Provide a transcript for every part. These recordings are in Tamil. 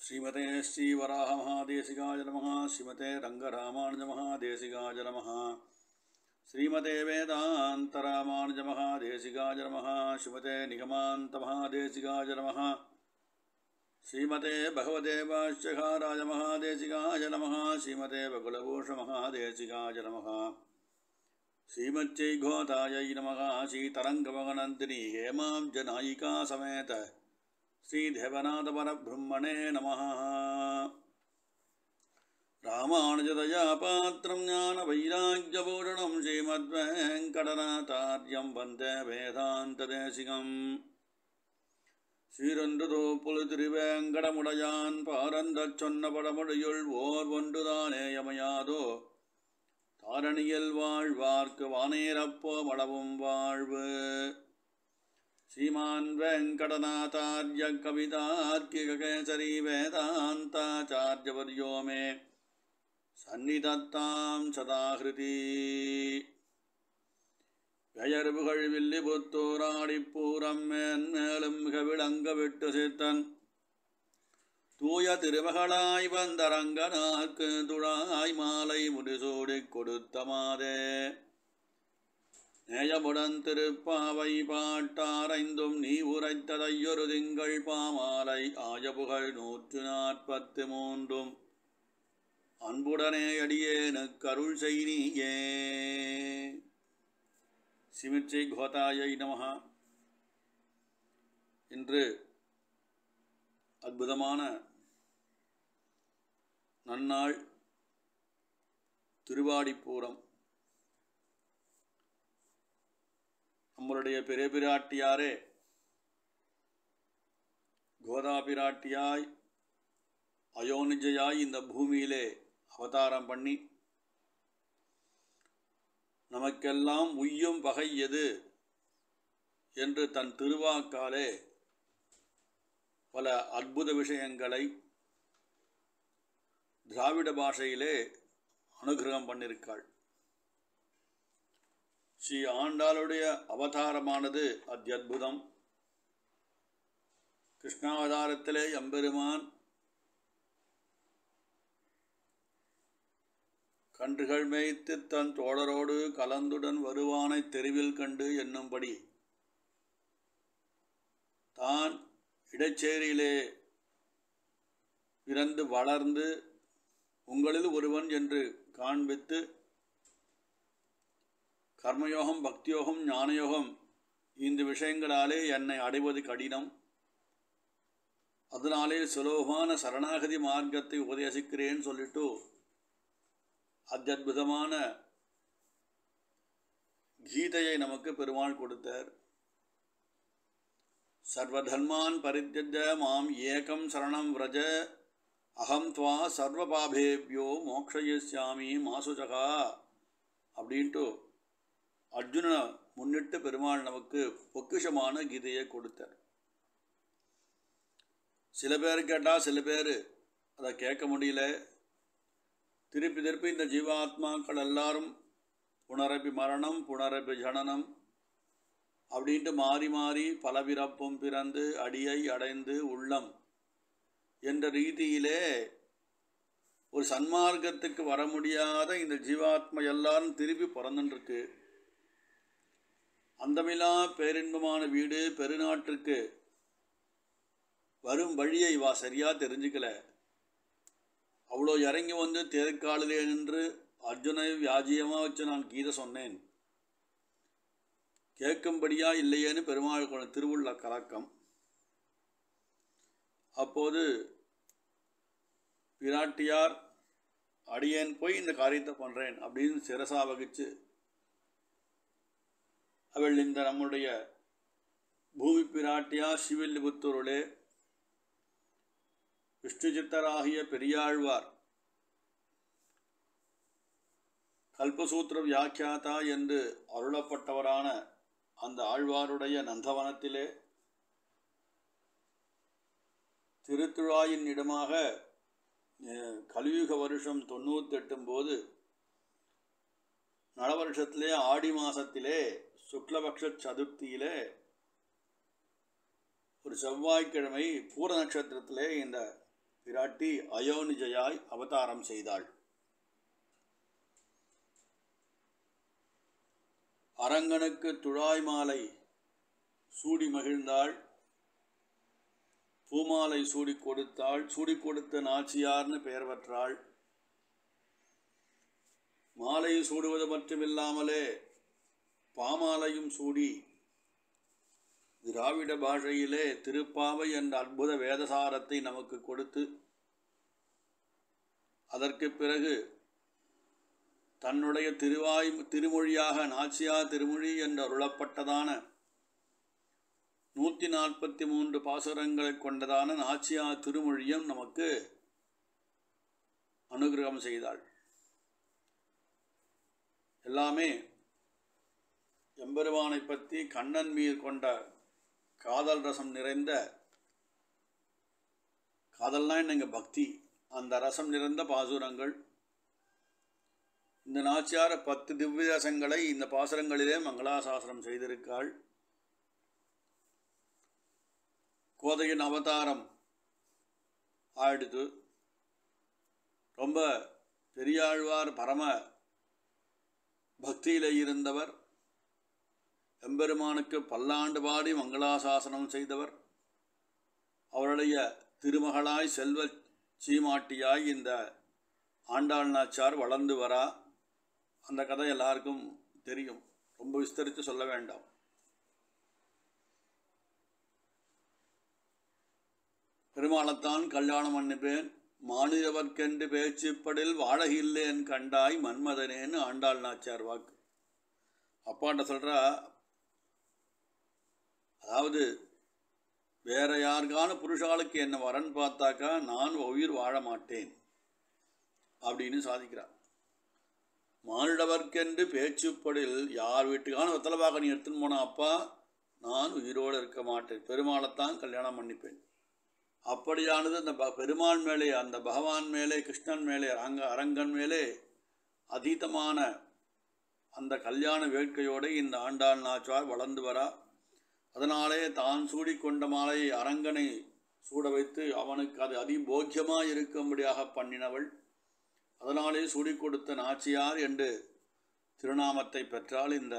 श्रीमते श्रीवराहमहादेशिकाय नमः श्रीमते रङ्गरामानुजमहादेशिकाय नमः श्रीमते वेदान्तरामानुजमहादेशिकाय नमः श्रीमते निगमान्तमहादेशिकाय नमः श्रीमते भगवते भाष्यकाराय महादेशिकाय नमः श्रीमते बकुलभूषमहादेशिकाय नमः श्रीमच्चैघोतायै नमः श्रीतरङ्गमगनन्दिनी हेमाब्जनायिका समेत। श्रीदेवनाथपरब्रह्मणे नमः रामानुजदया पात्रं ज्ञानवैराग्यपूरणं श्रीमद्वेङ्कटनाथार्यं वन्दे वेदान्तदेशिकम् சீரொன்றுதோ புலு திருவேங்கடமுடையான் பாரந்தச் சொன்ன படமுடையுள் ஓர் ஒன்றுதானே யமையாதோ தாரணியில் வாழ்வார்க்கு வானேரப்போ மடவும் வாழ்வு श्रीमान् वेङ्कटनाथार्य कवितार्किककेसरी वेदान्ताचार्यवर्यो मे सन्निधत्तां सदाहृति பெயர்புகழ் வில்லிபுத்தூராடிப்பூரம் மேன்மேலும் மிக விளங்க விட்டு சித்தன் தூய திருமகளாய் வந்தரங்கனாக்கு துழாய் மாலை முடிசூடிக் கொடுத்த மாதே நேயமுடன் திருப்பாவை பாட்டாரைந்தும் நீ உரைத்ததையொரு திங்கள் பாமாலை ஆயபுகழ் நூற்று நாற்பத்து மூன்றும் அன்புடனே அடியேனு கருள் செய்தியே சிமிச்சை கோதாயை நமகா இன்று அற்புதமான நன்னாள் திருவாடிப்பூரம் நம்மளுடைய பெரியபிராட்டியாரே கோதாபிராட்டியாய் அயோனிஜையாய் அயோனிஜயாய் இந்த பூமியிலே அவதாரம் பண்ணி நமக்கெல்லாம் உய்யும் பகை எது என்று தன் திருவாக்காலே பல அற்புத விஷயங்களை திராவிட பாஷையிலே அனுகிரகம் பண்ணியிருக்காள் ஸ்ரீ ஆண்டாளுடைய அவதாரமானது அத்தியுதம் கிருஷ்ணாவதாரத்திலே எம்பெருமான் கன்றுகள் மேய்த்து தன் தோழரோடு கலந்துடன் வருவானை தெருவில் கண்டு என்னும்படி தான் இடச்சேரியிலே பிறந்து வளர்ந்து உங்களில் ஒருவன் என்று காண்பித்து கர்மயோகம் பக்தியோகம் ஞானயோகம் இந்த விஷயங்களாலே என்னை அடைவது கடினம். அதனாலே சுலபமான சரணாகதி மார்க்கத்தை உபதேசிக்கிறேன்னு சொல்லிட்டு அத்தியுதமான கீதையை நமக்கு பெருமாள் கொடுத்தார். சர்வதர்மான் பரித்தியஜ மாம் ஏகம் சரணம் விரஜ அகம் துவா சர்வபாபேபியோ மோக்ஷயிஷ்யாமி மாசுஜகா அப்படின்ட்டு அர்ஜுனனை முன்னிட்டு பெருமாள் நமக்கு பொக்கிஷமான கீதையை கொடுத்தார். சில பேர் கேட்டால் சில பேர் அதை கேட்க முடியல. திருப்பி திருப்பி இந்த ஜீவாத்மாக்கள் எல்லாரும் புனரப்பி மரணம் புனரப்பி ஜனனம் அப்படின்ட்டு மாறி மாறி பல பிறப்பும் பிறந்து அடியை அடைந்து உள்ளம் என்ற ரீதியிலே ஒரு சன்மார்க்கத்துக்கு வர முடியாத இந்த ஜீவாத்மா எல்லாரும் திருப்பி பிறந்துட்டுருக்கு அந்தமில்லா பேரின்பமான வீடு பெருநாட்டிற்கு வரும் வழியை வா சரியாக தெரிஞ்சுக்கல. அவ்வளோ இறங்கி வந்து தேர்காலிலே நின்று அர்ஜுனை வியாஜியமாக வச்சு நான் கீதை சொன்னேன். கேட்கும்படியா இல்லையேன்னு பெருமாள் கொண்ட திருவுள்ள கலக்கம். அப்போது பிராட்டியார் அடியேன் போய் இந்த காரியத்தை பண்ணுறேன் அப்படின்னு சிரசா வகிச்சு அவள் இந்த நம்முடைய பூமி பிராட்டியா சிவில்லிபுத்தூருளே விஷ்ணு சித்தராகிய பெரியாழ்வார். கல்பசூத்திர வியாக்கியாதா என்று அருளப்பட்டவரான அந்த ஆழ்வாருடைய நந்தவனத்திலே திருத்துழாயின் இடமாக கலியுக வருஷம் தொண்ணூத்தெட்டும் போது நலவருஷத்திலே ஆடி மாதத்திலே சுக்லபக்ஷ சதுர்த்தியிலே ஒரு செவ்வாய்க்கிழமை பூர நட்சத்திரத்திலே இந்த பிராட்டி அயோனிஜயாய் அவதாரம் செய்தாள். அரங்கனுக்கு துழாய் மாலை சூடி மகிழ்ந்தாள். பூமாலை சூடி கொடுத்தாள். சூடி கொடுத்த நாச்சியார்னு பெயர் பெற்றாள். மாலை சூடுவது மட்டுமில்லாமலே பாமாலையும் சூடி திராவிட பாஷையிலே திருப்பாவை என்ற அற்புத வேதசாரத்தை நமக்கு கொடுத்து அதற்கு பிறகு தன்னுடைய திருவாய் திருமொழியாக நாச்சியா திருமொழி என்று அருளப்பட்டதான நூற்றி நாற்பத்தி மூன்று பாசுரங்களை கொண்டதான நாச்சியா திருமொழியும் நமக்கு அனுகிரகம் செய்தாள். எல்லாமே எம்பெருமானை பற்றி கண்ணன் மீர் கொண்ட காதல் ரசம் நிறைந்த காதல்னா என்னங்க பக்தி. அந்த ரசம் நிறைந்த பாசுரங்கள். இந்த நாச்சியார பத்து திவ்ய ரசங்களை இந்த பாசுரங்களிலே மங்களாசாசனம் செய்திருக்காள். கோதையின் அவதாரம் ஆயிடுத்து ரொம்ப பெரியாழ்வார் பரம பக்தியிலே இருந்தவர். எம்பெருமானுக்கு பல்லாண்டு பாடி மங்களாசாசனம் செய்தவர். அவருடைய திருமகளாய் செல்வ சீமாட்டியாய் இந்த ஆண்டாள் நாச்சார் வளர்ந்து வரா. அந்த கதை எல்லாருக்கும் தெரியும். ரொம்ப விஸ்தரித்து சொல்ல வேண்டாம். பெருமாளைத்தான் கல்யாணம் பண்ணிப்பேன். மாநிலவர்க்கென்று பேச்சுப்படில் வாழகில்லேன் கண்டாய் மன்மதனேன்னு ஆண்டாள் நாச்சார் வாக்கு. அப்பாட்ட சொல்கிறா அதாவது வேற யாருக்கான புருஷாளுக்கு என்ன வரன் பார்த்தாக்கா நான் உயிர் வாழ மாட்டேன் அப்படின்னு சாதிக்கிறார். மானிடவர்க்கென்று பேச்சுப்படில் யார் வீட்டுக்கான வெத்தலைப்பாக்க நீ எடுத்துன்னு போன அப்பா நான் உயிரோடு இருக்க மாட்டேன் பெருமாளைத்தான் கல்யாணம் பண்ணிப்பேன். அப்படியானது அந்த ப பெருமாள் மேலே அந்த பகவான் மேலே கிருஷ்ணன் மேலே அரங்க அரங்கன் மேலே அதீதமான அந்த கல்யாண வேட்கையோடு இந்த ஆண்டாள் நாச்சார் வளர்ந்து வரா. அதனாலே தான் சூடிக்கொண்ட மாலை அரங்கனை சூட வைத்து அவனுக்கு அது அதிபோக்கியமாக இருக்கும்படியாக பண்ணினவள். அதனாலே சூடி கொடுத்த நாச்சியார் என்று திருநாமத்தை பெற்றால் இந்த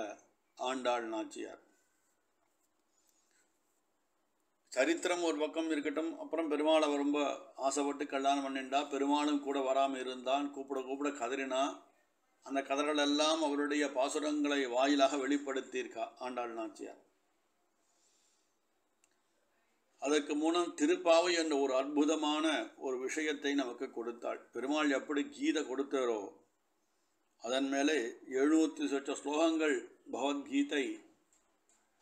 ஆண்டாள் நாச்சியார். சரித்திரம் ஒரு பக்கம் இருக்கட்டும் அப்புறம் பெருமாளை ரொம்ப ஆசைப்பட்டு கல்யாணம் பண்ணிண்டா பெருமாளும் கூட வராமல் இருந்தான் கூப்பிட கூப்பிட கதறினா அந்த கதறலெல்லாம் அவருடைய பாசுரங்களை வாயிலாக வெளிப்படுத்தியிருக்கா ஆண்டாள் நாச்சியார். அதற்கு மூலம் திருப்பாவை என்ற ஒரு அற்புதமான ஒரு விஷயத்தை நமக்கு கொடுத்தாள். பெருமாள் எப்படி கீதை கொடுத்தாரோ அதன் மேலே எழுநூற்றி சொச்ச ஸ்லோகங்கள் பகவத்கீதை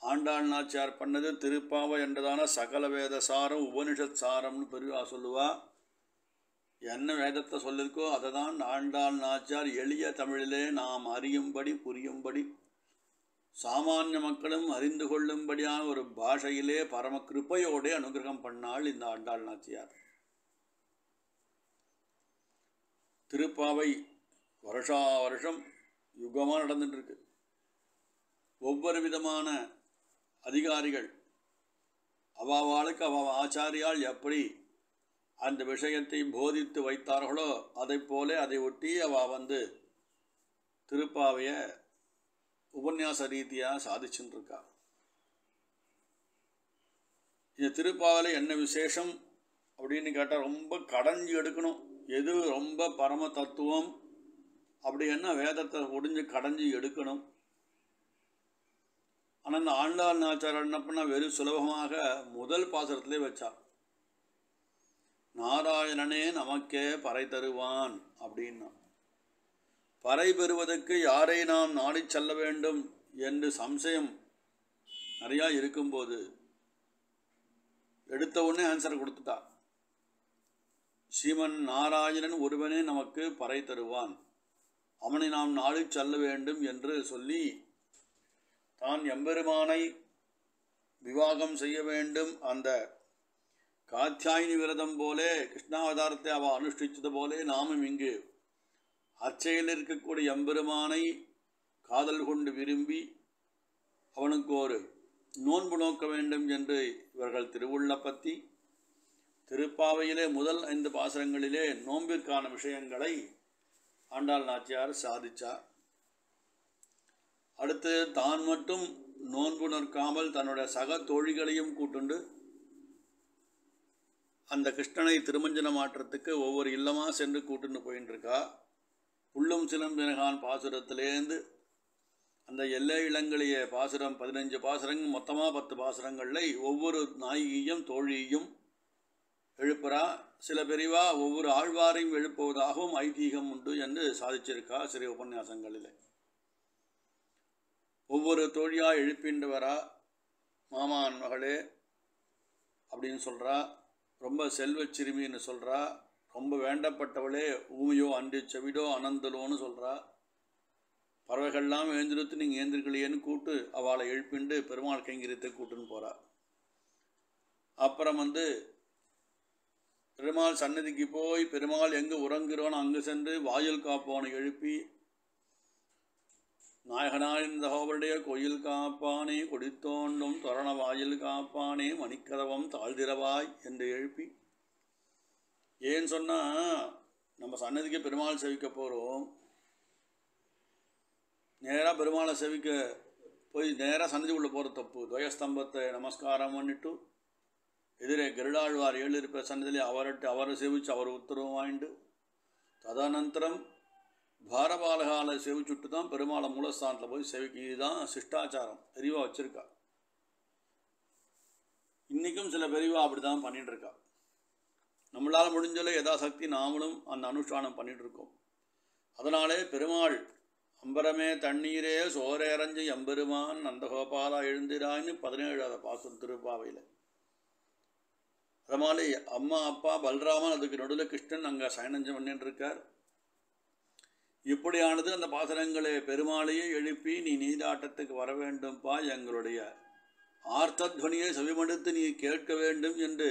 ஆண்டாள் நாச்சியார் பண்ணது. திருப்பாவை என்றதான சகல வேத சாரம் உபனிஷத் சாரம்னு பெரியவா சொல்லுவா. என்ன வேதத்தை சொல்லிருக்கோ அதை தான் ஆண்டாள் நாச்சியார் எளிய தமிழிலே நாம் அறியும்படி புரியும்படி சாமானிய மக்களும் அறிந்து கொள்ளும்படியான ஒரு பாஷையிலே பரம கிருப்பையோடு அனுகிரகம் பண்ணாள் இந்த ஆண்டாள் நாச்சியார். திருப்பாவை வருஷா வருஷம் யுகமாக நடந்துட்டு இருக்கு ஒவ்வொரு விதமான அதிகாரிகள் அவாவாளுக்கு அவ ஆச்சாரியால் எப்படி அந்த விஷயத்தை போதித்து வைத்தார்களோ அதை போல அதை ஒட்டி அவ வந்து திருப்பாவையை உபன்யாச ரீதியாக சாதிச்சுட்டு இருக்கா இந்த திருப்பாவில என்ன விசேஷம் அப்படின்னு கேட்டால் ரொம்ப கடைஞ்சி எடுக்கணும். எது ரொம்ப பரம தத்துவம்? அப்படி என்ன வேதத்தை ஒடிஞ்சு கடைஞ்சி எடுக்கணும்? ஆனால் இந்த ஆண்டாள் நாச்சார் என்ன பண்ணால் வெறும் சுலபமாக முதல் பாசுரத்திலே வச்சார் நாராயணனே நமக்கே பறை தருவான் அப்படின்னா. பறை பெறுவதற்கு யாரை நாம் நாடி செல்ல வேண்டும் என்று சம்சயம் நிறையா இருக்கும்போது எடுத்த உடனே ஆன்சர் கொடுத்துட்டா. ஸ்ரீமன் நாராயணன் ஒருவனே நமக்கு பறை தருவான். அவனை நாம் நாடி செல்ல வேண்டும் என்று சொல்லி தான் எம்பெருமானை விவாகம் செய்ய வேண்டும். அந்த காத்தியாயினி விரதம் போலே கிருஷ்ணாவதாரத்தை அவ அனுஷ்டித்தது போலே நாமும் இங்கு அச்சையில் இருக்கக்கூடிய எம்பெருமானை காதல் கொண்டு விரும்பி அவனுக்கு ஒரு நோன்பு நோக்க வேண்டும் என்று இவர்கள் திருவுள்ளப்பத்தி திருப்பாவையிலே முதல் ஐந்து பாசனங்களிலே நோன்பிற்கான விஷயங்களை ஆண்டாள் நாச்சியார் சாதித்தார் அடுத்து தான் மட்டும் நோன்பு நிற்காமல் தன்னுடைய சக தோழிகளையும் கூட்டுண்டு அந்த கிருஷ்ணனை திருமஞ்சன மாற்றத்துக்கு ஒவ்வொரு இல்லமாக சென்று கூட்டுன்னு போயின்னு இருக்கா புள்ளும் சிலம்பினகான் பாசுரத்திலேருந்து அந்த எல்லை இளங்கலிய பாசுரம் பதினஞ்சு பாசுரங்கள் மொத்தமாக பத்து பாசுரங்களில் ஒவ்வொரு நாயகியும் தோழியையும் எழுப்புறா. சில பிரிவாக ஒவ்வொரு ஆழ்வாரையும் எழுப்புவதாகவும் ஐதீகம் உண்டு என்று சாதிச்சிருக்கா சிறிய உபன்யாசங்களில். ஒவ்வொரு தோழியாக எழுப்பிண்டு வரா மாமான் மகளே அப்படின்னு சொல்கிறா ரொம்ப செல்வச் சிறுமின்னு சொல்கிறா ரொம்ப வேண்டப்பட்டவளே ஊமையோ அன்றி செவிடோ அனந்தலோன்னு சொல்கிறா பறவைகள்லாம் எழுந்திருத்து நீங்கள் ஏந்திருக்கலையேன்னு கூட்டு அவளை எழுப்பிண்டு பெருமாள் கைங்கிரியத்தை கூட்டுன்னு போகிறா அப்புறம் வந்து பெருமாள் சன்னதிக்கு போய் பெருமாள் எங்கே உறங்குறோன்னு அங்கே சென்று வாயில் காப்பவனை எழுப்பி நாயகனாயிருந்த ஹோவருடைய கோயில் காப்பானே கொடித்தோண்டும் தோரண வாயில் காப்பானே மணிக்கதவம் தாழ்திரவாய் என்று எழுப்பி ஏன்னு சொன்னால் நம்ம சன்னதிக்கு பெருமாள் செவிக்க போகிறோம் நேராக பெருமாளை செவிக்க போய் நேராக சன்னதி போகிற தப்பு. துவயஸ்தம்பத்தை நமஸ்காரம் பண்ணிட்டு எதிரே கருடாழ்வார் ஏழு இருப்ப சன்னதிலே அவர்கிட்ட அவரை சேவிச்சு அவர் உத்தரவு வாங்கிட்டு ததனந்தரம் பாரபாலகாலை சேவிச்சுட்டு தான் பெருமாளை மூலஸ்தானத்தில் போய் சேவிக்கு. இதுதான் சிஷ்டாச்சாரம். பெரிவா வச்சுருக்கா. இன்றைக்கும் சில பெரிவா அப்படி தான் பண்ணிகிட்டு இருக்கா. நம்மளால் முடிஞ்சல யதாசக்தி நாமளும் அந்த அனுஷ்டானம் பண்ணிட்டு இருக்கோம் அதனாலே பெருமாள் அம்பரமே தண்ணீரே சோரேரஞ்சு எம்பெருமான் நந்தகோபாலா எழுந்திரான்னு பதினேழாவது பாசம் திருப்பாவையில். அதனால அம்மா அப்பா பல்ராமன் அதுக்கு நடுவில் கிருஷ்ணன் அங்கே சயனஞ்சம் பண்ணிட்டு இருக்கார் இப்படியானது அந்த பாசனங்களை பெருமாளையே எழுப்பி நீ நீதாட்டத்துக்கு வர வேண்டும்பா எங்களுடைய ஆர்த்தத்வனியை செவிமடுத்து நீ கேட்க வேண்டும் என்று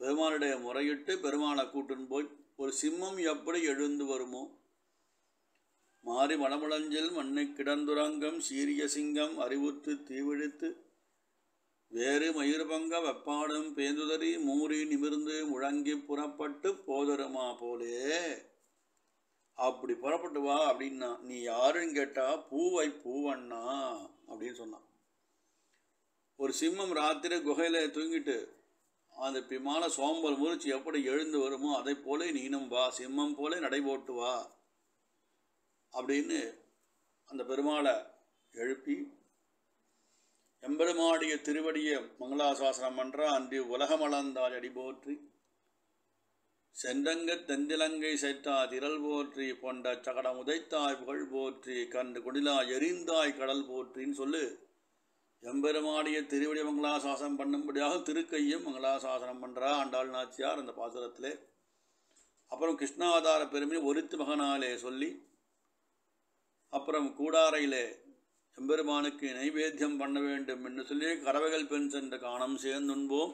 பெருமானுடைய முறையிட்டு பெருமாளை கூட்டுன்னு போய் ஒரு சிம்மம் எப்படி எழுந்து வருமோ? மாறி மணமுழஞ்சில் மண்ணை கிடந்துரங்கம் சீரிய சிங்கம் அறிவுத்து தீவிழித்து வேறு மயிர்பங்க வெப்பாடும் பேந்துதறி மூறி நிமிர்ந்து முழங்கி புறப்பட்டு போதருமா போலே? அப்படி புறப்பட்டு வா அப்படின்னா நீ யாருன்னு கேட்டா பூவை பூவண்ணா அப்படின்னு சொன்னான். ஒரு சிம்மம் ராத்திரி குகையில தூங்கிட்டு அந்த பிமான சோம்பல் முறிச்சு எப்படி எழுந்து வருமோ அதை போல நீனும் வா சிம்மம் போல நடைபோட்டு வா அப்படின்னு அந்த பெருமாளை எழுப்பி எம்பெருமாடிய திருவடிய மங்களாசாசனம் பண்ணுறா அன்று உலகமளந்தால் அடி போற்றி செந்தங்க தெந்திலங்கை செற்றா திரள் போற்றி கொண்ட சகடம் உதைத்தாய் புகழ் போற்றி கண்டு குடிலா எரிந்தாய் கடல் போற்றின்னு சொல்லு. எம்பெருமாடிய திருவடி மங்களாசாசனம் பண்ணும்படியாக திருக்கையும் மங்களாசாசனம் பண்ணுறா ஆண்டாள் நாச்சியார் அந்த பாசுரத்தில். அப்புறம் கிருஷ்ணாவதார பெருமை ஒருத்து மகனாலே சொல்லி அப்புறம் கூடாரையிலே எம்பெருமானுக்கு நைவேத்தியம் பண்ண வேண்டும் என்று சொல்லி கறவைகள் பெண் சென்ற காணம் சேர்ந்துண்போம்.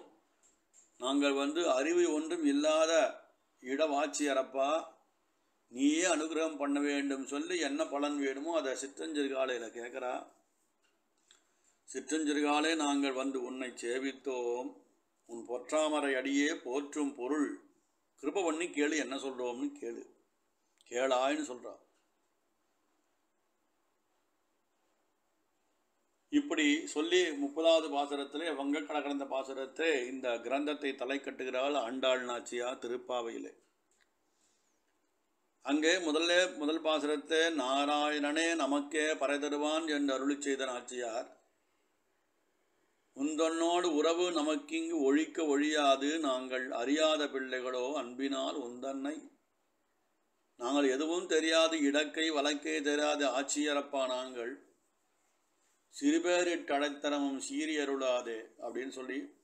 நாங்கள் வந்து அறிவு ஒன்றும் இல்லாத இடவாச்சியரப்பா நீயே அனுகிரகம் பண்ண வேண்டும் சொல்லி என்ன பலன் வேணுமோ அதை சிற்றஞ்சிறுகாலையில் கேட்குறா. சிற்றஞ்சிறுகாலே நாங்கள் வந்து உன்னை சேவித்தோம். உன் பொற்றாமரை அடியே போற்றும் பொருள். கிருப பண்ணி கேளு என்ன சொல்கிறோம்னு கேளு. கேளாயின்னு சொல்கிறா இப்படி சொல்லி முப்பதாவது பாசுரத்திலே வங்கக்கட கடந்த பாசுரத்தை இந்த கிரந்தத்தை தலை கட்டுகிறாள் ஆண்டாள் நாச்சியா திருப்பாவையிலே. அங்கே முதல்ல முதல் பாசுரத்தை நாராயணனே நமக்கே பறை தருவான் என்று அருளி செய்த நாச்சியார் உந்தன்னோடு உறவு நமக்கிங்கு ஒழிக்க ஒழியாது. நாங்கள் அறியாத பிள்ளைகளோ அன்பினால் உந்தன்னை. நாங்கள் எதுவும் தெரியாது இடக்கை வழக்கே தெரியாத ஆட்சியரப்பா நாங்கள். சிறுபேரிட்டடைத்தனமும் சீறி அப்படின்னு சொல்லி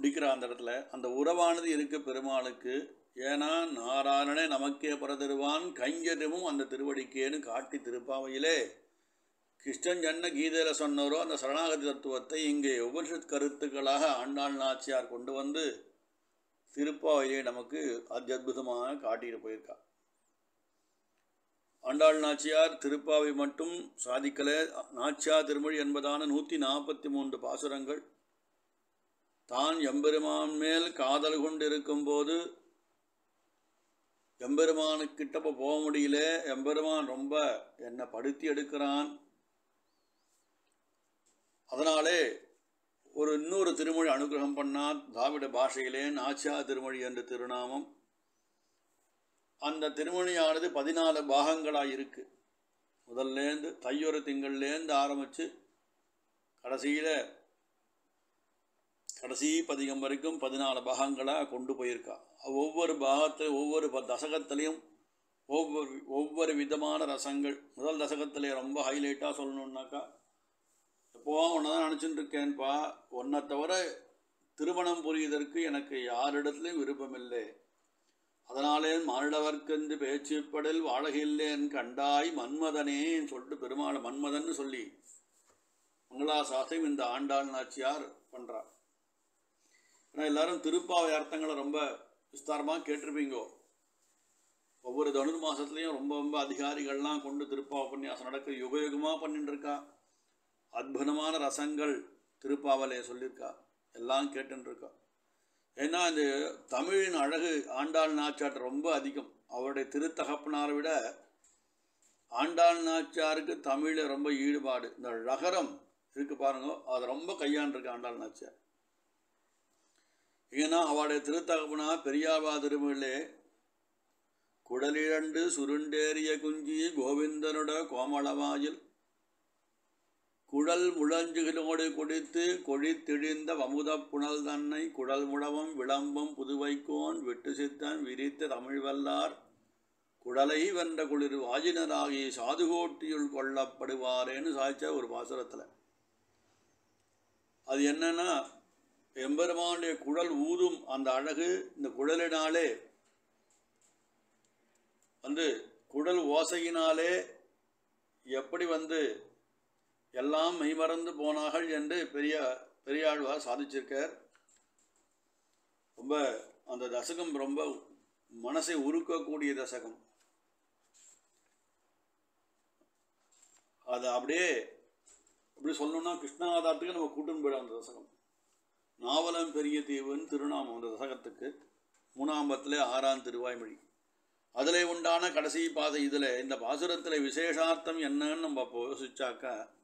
முடிக்கிற அந்த இடத்துல அந்த உறவானது இருக்க பெருமாளுக்கு. ஏன்னா நாராயணனே நமக்கே பிறதருவான் கைங்கரியமும் அந்த திருவடிக்கேன்னு காட்டி திருப்பாவையிலே. கிறிஸ்டன் என்ன கீதையில் சொன்னாரோ அந்த சரணாகதி தத்துவத்தை இங்கே உபனிஷத் கருத்துக்களாக ஆண்டாள் நாச்சியார் கொண்டு வந்து திருப்பாவையை நமக்கு அத்தியுதமாக காட்டிட்டு போயிருக்கா. ஆண்டாள் நாச்சியார் திருப்பாவை மட்டும் சாதிக்கலை. நாச்சியார் திருமொழி என்பதான நூற்றி நாற்பத்தி மூன்று பாசுரங்கள் தான் எம்பெருமான் மேல் காதல் கொண்டு இருக்கும்போது எம்பெருமானுக்கிட்ட இப்போ போக முடியல. எம்பெருமான் ரொம்ப என்னை படுத்தி எடுக்கிறான். அதனாலே ஒரு இன்னொரு திருமொழி அனுகிரகம் பண்ணால் திராவிட பாஷையிலே நாச்சியா திருமொழி என்ற திருநாமம். அந்த திருமணியானது பதினாலு பாகங்களாக இருக்கு. முதல்லேருந்து தையொரு திங்கள்லேருந்து ஆரம்பித்து கடைசியில் கடைசி பதிகம் வரைக்கும் பதினாலு பாகங்களாக கொண்டு போயிருக்கா. ஒவ்வொரு பாகத்தில் ஒவ்வொரு ப- தசகத்திலையும் ஒவ்வொரு ஒவ்வொரு விதமான ரசங்கள். முதல் தசகத்திலே ரொம்ப ஹைலைட்டாக சொல்லணுன்னாக்கா எப்போவும் ஒன்று தான் நினச்சிட்டு இருக்கேன்ப்பா உன்னை தவிர திருமணம் புரிவதற்கு எனக்கு யாரிடத்துலையும் விருப்பமில்லை. அதனாலே மானிடவர்க்கென்று பேச்சுப்படல் வாழகில்லேன் கண்டாய் மன்மதனேன்னு சொல்லிட்டு பெருமாள் மன்மதன்னு சொல்லி மங்களாசாசையும் இந்த ஆண்டாள் நாச்சியார் பண்ணுறார் ஏன்னா எல்லாரும் திருப்பாவை அர்த்தங்களை ரொம்ப விஸ்தாரமாக கேட்டிருப்பீங்கோ. ஒவ்வொரு தனுர் மாதத்துலேயும் ரொம்ப ரொம்ப அதிகாரிகள்லாம் கொண்டு திருப்பாவை உபன்யாசம் நடக்க யுக யுகமாக பண்ணிட்டு அற்புதமான ரசங்கள் திருப்பாவலையை சொல்லியிருக்கா. எல்லாம் கேட்டுன்னு இருக்கா ஏன்னா இந்த தமிழின் அழகு ஆண்டாள் நாச்சாட்டு ரொம்ப அதிகம். அவருடைய திருத்தகப்பனாரை விட ஆண்டாள் நாச்சாருக்கு தமிழில் ரொம்ப ஈடுபாடு. இந்த ழகரம் இருக்கு பாருங்க. அதை ரொம்ப கையாண்டிருக்கு ஆண்டாள் நாச்சியார். ஏன்னா அவருடைய திருத்தகப்பனா பெரியாவா திருமலே குடலிரண்டு சுருண்டேறிய குஞ்சி கோவிந்தனுட கோமளவாயில் குழல் முழஞ்சுகளோடு குடித்து கொழித்திழிந்த வமுதப் புனல் தன்னை குழல் முழவம் விளம்பம் புதுவைக்கோன் வெட்டு சித்தன் விரித்த தமிழ் வல்லார் குடலை வென்ற குளிர் வாஜினராகி சாதுகோட்டியுள் கொள்ளப்படுவாரேன்னு சாய்ச்ச ஒரு பாசுரத்தில். அது என்னன்னா எம்பெருமானுடைய குழல் ஊதும் அந்த அழகு இந்த குழலினாலே வந்து குழல் ஓசையினாலே எப்படி வந்து எல்லாம் மெய்மறந்து போனார்கள் என்று பெரிய பெரியாழ்வார் சாதிச்சிருக்கார். ரொம்ப அந்த தசகம் ரொம்ப மனசை உருக்கக்கூடிய தசகம். அது அப்படியே அப்படி சொல்லணும்னா கிருஷ்ணாதாரத்துக்கு நம்ம கூட்டுன்னு போயிடும் அந்த தசகம். நாவலம் பெரிய தீவுன்னு திருநாமம் அந்த தசகத்துக்கு. மூணாம்பத்தில் ஆறாம் திருவாய்மொழி. அதில் உண்டான கடைசி பாதை இதில். இந்த பாசுரத்தில் விசேஷார்த்தம் என்னன்னு நம்ம யோசிச்சாக்கா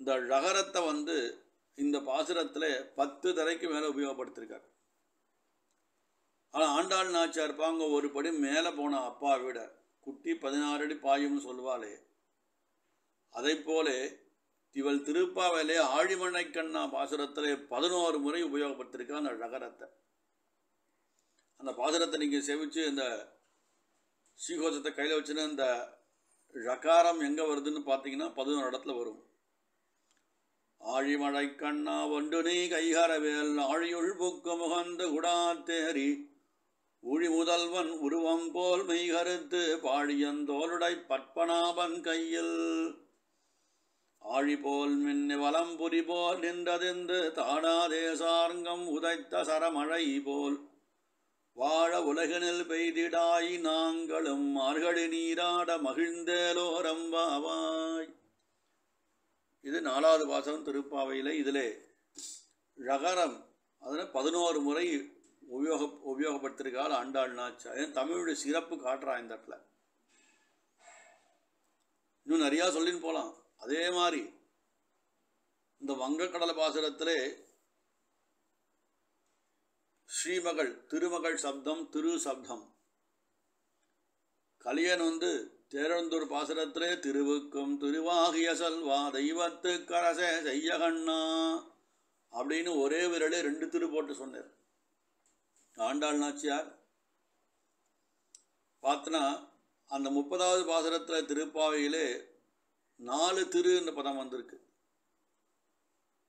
இந்த ழகரத்தை வந்து இந்த பாசுரத்தில் பத்து தரைக்கு மேலே உபயோகப்படுத்திருக்கார். ஆனால் ஆண்டாள் நாச்சியார் பாங்க ஒரு படி மேலே போன அப்பா விட குட்டி பதினாறு அடி பாயும்னு சொல்வாளே அதை போல இவள் திருப்பாவிலே ஆழிமணை கண்ணா பாசுரத்திலே பதினோரு முறை உபயோகப்படுத்திருக்கா அந்த ழகரத்தை அந்த பாசுரத்தை நீங்கள் செவிச்சு இந்த ஸ்ரீகோஷத்தை கையில் வச்சுன்னு அந்த ழகாரம் எங்கே வருதுன்னு பார்த்தீங்கன்னா பதினோரு இடத்துல வரும். ஆழிமழை கண்ணா ஒன்று நீ கைகரவேல் ஆழியுள் புக்கு முகந்து குடாத்தேரி ஊழி முதல்வன் உருவம் போல் மெய்கருத்து பாழியந்தோளுடை பற்பனாபன் கையில். ஆழி போல் மின்னி வலம்புரி போல் நின்றதென்று தாடாதே சார்ங்கம் உதைத்த சரமழை போல். வாழ உலகினில் பெய்திடாய் நாங்களும் மார்கழி நீராட மகிழ்ந்தேலோரம்பாவாய் இது நாலாவது வாசகம் திருப்பாவையில் இதில் ழகரம் அதில் பதினோரு முறை உபயோக உபயோகப்படுத்திருக்காள் ஆண்டாள் நாச்சா ஏன் தமிழுடைய சிறப்பு காட்டுறான் இந்த இடத்துல. இன்னும் நிறையா சொல்லின்னு போகலாம் அதே மாதிரி இந்த வங்கக்கடலை பாசுரத்திலே ஸ்ரீமகள் திருமகள் சப்தம் திரு சப்தம். கலியன் வந்து தேரந்தூர் பாசுரத்திலே திருவுக்கும் திருவாகிய செல்வா தெய்வத்து கரசே செய்யகண்ணா அப்படின்னு ஒரே விரலே ரெண்டு திரு போட்டு சொன்னார். ஆண்டாள் நாச்சியார். பார்த்தனா அந்த முப்பதாவது பாசுரத்தில் திருப்பாவையிலே நாலு திருன்ற பதம் வந்திருக்கு.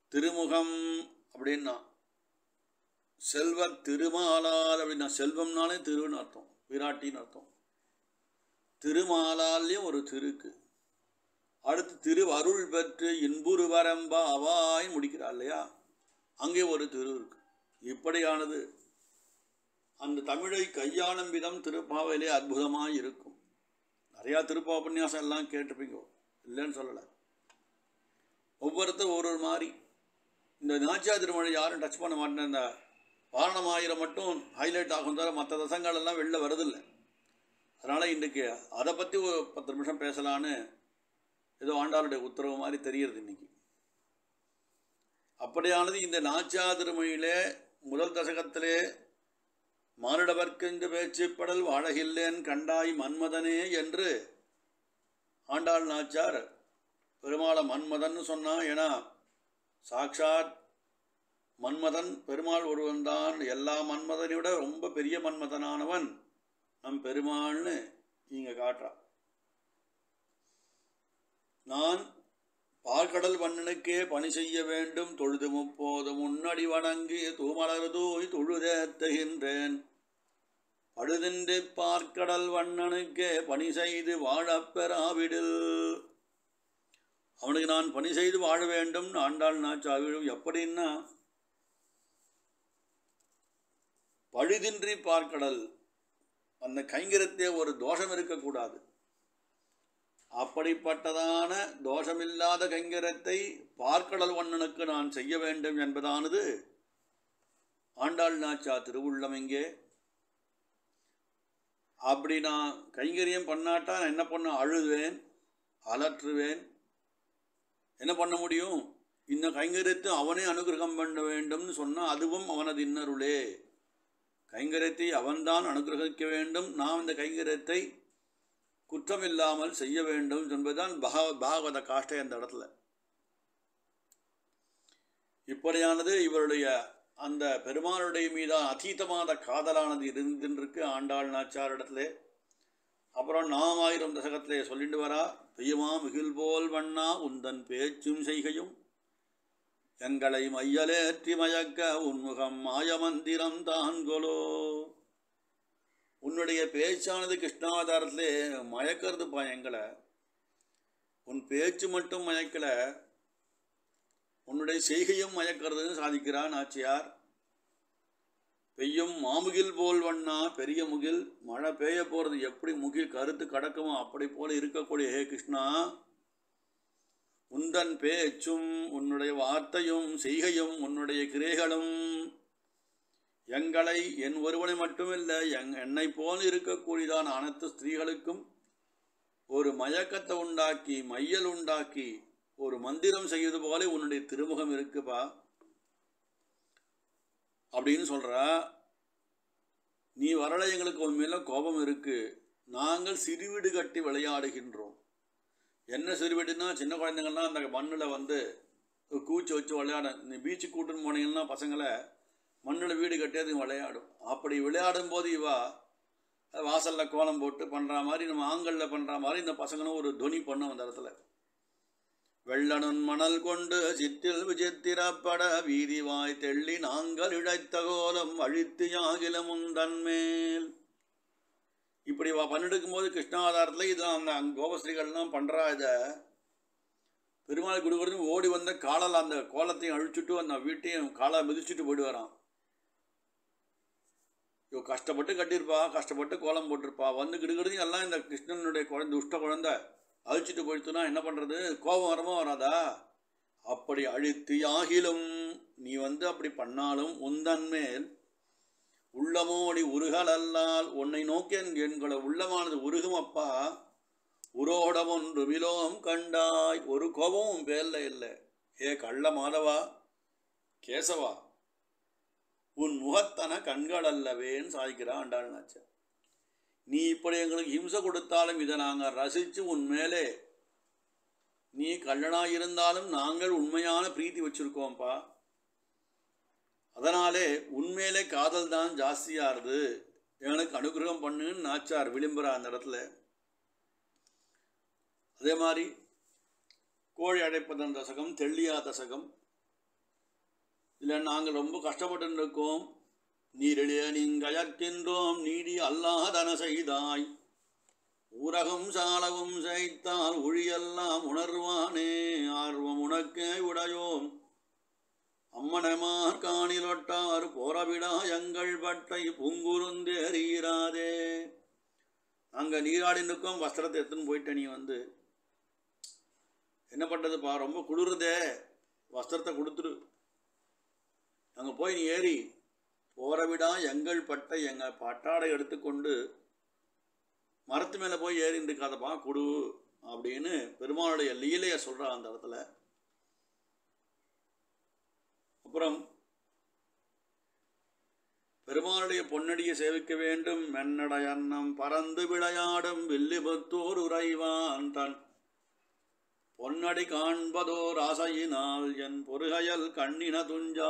திருமுகம் அப்படின்னா செல்வ திருமாலால் அப்படின்னா செல்வம்னாலே திருன்னு அர்த்தம் விராட்டின்னு அர்த்தம். திருமாலாலையும் ஒரு திருக்கு. அடுத்து திரு அருள் பெற்று இன்புரு வரம்பா அவாய் முடிக்கிறார் இல்லையா? அங்கே ஒரு திரு இருக்கு. இப்படியானது. அந்த தமிழை கையாளும் விதம் திருப்பாவையிலே அற்புதமாக இருக்கும். நிறையா திருப்பா உபன்யாசம் எல்லாம் கேட்டிருப்பீங்க. இல்லைன்னு சொல்லலை. ஒவ்வொருத்தர் ஒரு ஒரு மாதிரி இந்த நாச்சியா திருமலை யாரும் டச் பண்ண மாட்டேன் இந்த வாரணமாயிரம் மட்டும் ஹைலைட் ஆகும் தவிர மற்ற தசங்கள் எல்லாம் வெளில வருதில்லை. அதனால் இன்றைக்கு அதை பற்றி ஒரு பத்து நிமிஷம் பேசலான்னு ஏதோ ஆண்டாளுடைய உத்தரவு மாதிரி தெரிகிறது இன்னைக்கு. அப்படியானது இந்த நாச்சா திருமொழியிலே முதல் தசகத்திலே மானிடவர்க்கென்று பேச்சுப்படல் வாழகில்லேன் கண்டாய் மன்மதனே என்று ஆண்டாள் நாச்சார் பெருமாளை மன்மதன் சொன்னான் ஏன்னா சாக்ஷாத் மன்மதன் பெருமாள் ஒருவன் தான் எல்லா மன்மதனை விட ரொம்ப பெரிய மன்மதனானவன். நம் பெருமாள்னு நீங்க காட்டுறான் நான் பார்க்கடல் வண்ணனுக்கே பணி செய்ய வேண்டும் தொழுது முப்போது முன்னடி வணங்கி தூமலர் தூய் தொழுதேத்துகின்றேன். பழுதின்றி பார்க்கடல் வண்ணனுக்கே பணி செய்து வாழப்பெறாவிடில் அவனுக்கு நான் பணி செய்து வாழ வேண்டும் ஆண்டாள் நாச்சாவிடும் எப்படின்னா பழுதின்றி பார்க்கடல் அந்த கைங்கரத்தே ஒரு தோஷம் இருக்கக்கூடாது. அப்படிப்பட்டதான தோஷமில்லாத கைங்கரத்தை பார்க்கடல் வண்ணனுக்கு நான் செய்ய வேண்டும் என்பதானது ஆண்டாள் நாச்சா திருவுள்ளம் இங்கே. அப்படி நான் கைங்கரியம் பண்ணாட்டா நான் என்ன பண்ண அழுதுவேன் அலற்றுவேன். என்ன பண்ண முடியும்? இந்த கைங்கரியத்தை அவனே அனுகிரகம் பண்ண வேண்டும்னு சொன்னால் அதுவும் அவனது இன்னருளே. கைங்கரியத்தை அவன்தான் அனுகிரகிக்க வேண்டும். நாம் இந்த கைங்கரியத்தை குற்றமில்லாமல் செய்ய வேண்டும் என்பதுதான் பகவ பாகவத காஷ்டை அந்த இடத்துல. இப்படியானது இவருடைய அந்த பெருமானுடைய மீதான அதீதமான காதலானது இருந்திருக்கு ஆண்டாள் நாச்சார் இடத்துல. அப்புறம் நாம் ஆயிரம் தசகத்திலே சொல்லிட்டு வரா பெய்யுமா மிகில் போல் வண்ணா உந்தன் பேச்சும் செய்கையும் எங்களை மையலேற்றி மயக்க உன்முகம் மாயமந்திரம் தான் கொலோ உன்னுடைய பேச்சானது கிருஷ்ணாவதாரத்திலே மயக்கிறதுப்பா எங்களை. உன் பேச்சு மட்டும் மயக்கல. உன்னுடைய செய்கையும் மயக்கிறதுன்னு சாதிக்கிறான் ஆச்சியார். பெய்யும் மாமுகில் போல் வண்ணா பெரிய முகில். மழை பெய்ய போகிறது எப்படி முகில் கருத்து கடக்குமோ அப்படி போல இருக்கக்கூடிய ஹே கிருஷ்ணா. உந்தன் பேச்சும் உன்னுடைய வார்த்தையும் செய்கையும் உன்னுடைய கிரைகளும் எங்களை என் ஒருவனை மட்டுமில்லை எங் என்னை போல் இருக்கக்கூடியதான் அனைத்து ஸ்திரீகளுக்கும் ஒரு மயக்கத்தை உண்டாக்கி மையல் உண்டாக்கி ஒரு மந்திரம் செய்வது போல உன்னுடைய திருமுகம் இருக்குப்பா. அப்படின்னு சொல்கிற நீ வரல எங்களுக்கு உன் கோபம் இருக்கு. நாங்கள் சிறுவீடு கட்டி விளையாடுகின்றோம். என்ன சிறுவீடுனா சின்ன குழந்தைங்கள்லாம் அந்த மண்ணில் வந்து கூச்சி வச்சு விளையாட நீ பீச்சுக்கு கூட்டுன்னு போனீங்கன்னா பசங்களை மண்ணில் வீடு கட்டி அது விளையாடும். அப்படி விளையாடும் போது இவா வாசலில் கோலம் போட்டு பண்ணுற மாதிரி நம்ம ஆங்கலில் பண்ணுற மாதிரி இந்த பசங்களும் ஒரு துணி பண்ணும் அந்த இடத்துல. வெள்ளனுன் மணல் கொண்டு சிற்றில் விஜித்திரப்பட வீதி வாய் தெள்ளி நாங்கள் இழைத்த கோலம் அழித்து யாகிலும் தன்மேல். இப்படி வா போது கிருஷ்ணாவதாரத்தில் இது அந்த கோபஸ்ரீகள்லாம் பண்ணுறா இதை. பெருமாள் கொடுக்குறது ஓடி வந்த காலால் அந்த கோலத்தையும் அழிச்சுட்டு அந்த வீட்டையும் காலை மிதிச்சுட்டு போயிட்டு வரான் இவ கஷ்டப்பட்டு கட்டியிருப்பா கஷ்டப்பட்டு கோலம் போட்டிருப்பா. வந்து கிடுக்கிறதையும் எல்லாம் இந்த கிருஷ்ணனுடைய குழந்தை துஷ்ட குழந்தை அழிச்சிட்டு போயிடுத்துனா என்ன பண்ணுறது கோபம் வரமோ வராதா? அப்படி அழித்து ஆகிலும் நீ வந்து அப்படி பண்ணாலும் உந்தன் மேல் உள்ளமோடி உருகலல்லால் உன்னை நோக்கி என்கிற உள்ளமானது உருகும் அப்பா. உரோடமொன்று விலோம் கண்டாய். ஒரு கோபமும் பேரில் இல்லை. ஏ கள்ள மாதவா கேசவா உன் முகத்தன கண்கள் அல்லவேன்னு சாதிக்கிறா ஆண்டாள் நாச்சா நீ இப்படி எங்களுக்கு ஹிம்சை கொடுத்தாலும் இதை நாங்கள் ரசித்து உன் மேலே. நீ கள்ளனாக இருந்தாலும் நாங்கள் உண்மையான பிரீத்தி வச்சுருக்கோம்ப்பா அதனாலே உண்மையிலே காதல் தான் ஜாஸ்தியாகுது எனக்கு அனுகிரகம் பண்ணுன்னு நாச்சார் விளிம்புறா அந்த இடத்துல. அதே மாதிரி கோழி அடைப்பதன் தசகம் தெள்ளியா தசகம். இதில் நாங்கள் ரொம்ப கஷ்டப்பட்டு இருக்கோம் நீரிழிய நீங்கயற்கின்றோம் நீடி அல்லாதன செய்தாய். ஊரகம் சாலவும் செய்தால் ஒழியெல்லாம் உணர்வானே ஆர்வம் உனக்கே உடையோம். அம்மனமார் காணிலொட்டார் போரவிடா எங்கள் பட்டை பூங்குருந்தேறீராதே நாங்கள் நீராடி இருக்கோம் வஸ்திரத்தை எடுத்துன்னு போயிட்ட நீ வந்து. என்ன பண்ணுறதுப்பா ரொம்ப குளிருதே. வஸ்திரத்தை கொடுத்துரு. அங்கே போய் நீ ஏறி போற விடா எங்கள் பட்டை எங்கள் பட்டாடை எடுத்துக்கொண்டு மரத்து மேலே போய் ஏறி இருக்காதப்பா கொடு அப்படின்னு பெருமாளுடைய லீலையை சொல்கிறான் அந்த இடத்துல. அப்புறம் பெருமாளுடைய பொன்னடியை சேவிக்க வேண்டும். மென்னடை அன்னம் பறந்து விளையாடும் வில்லிபுத்தூர் உறைவான் தன் பொன்னடி காண்பதோர் ஆசையினால் என் பொறுகையல் கண்ணின துஞ்சா.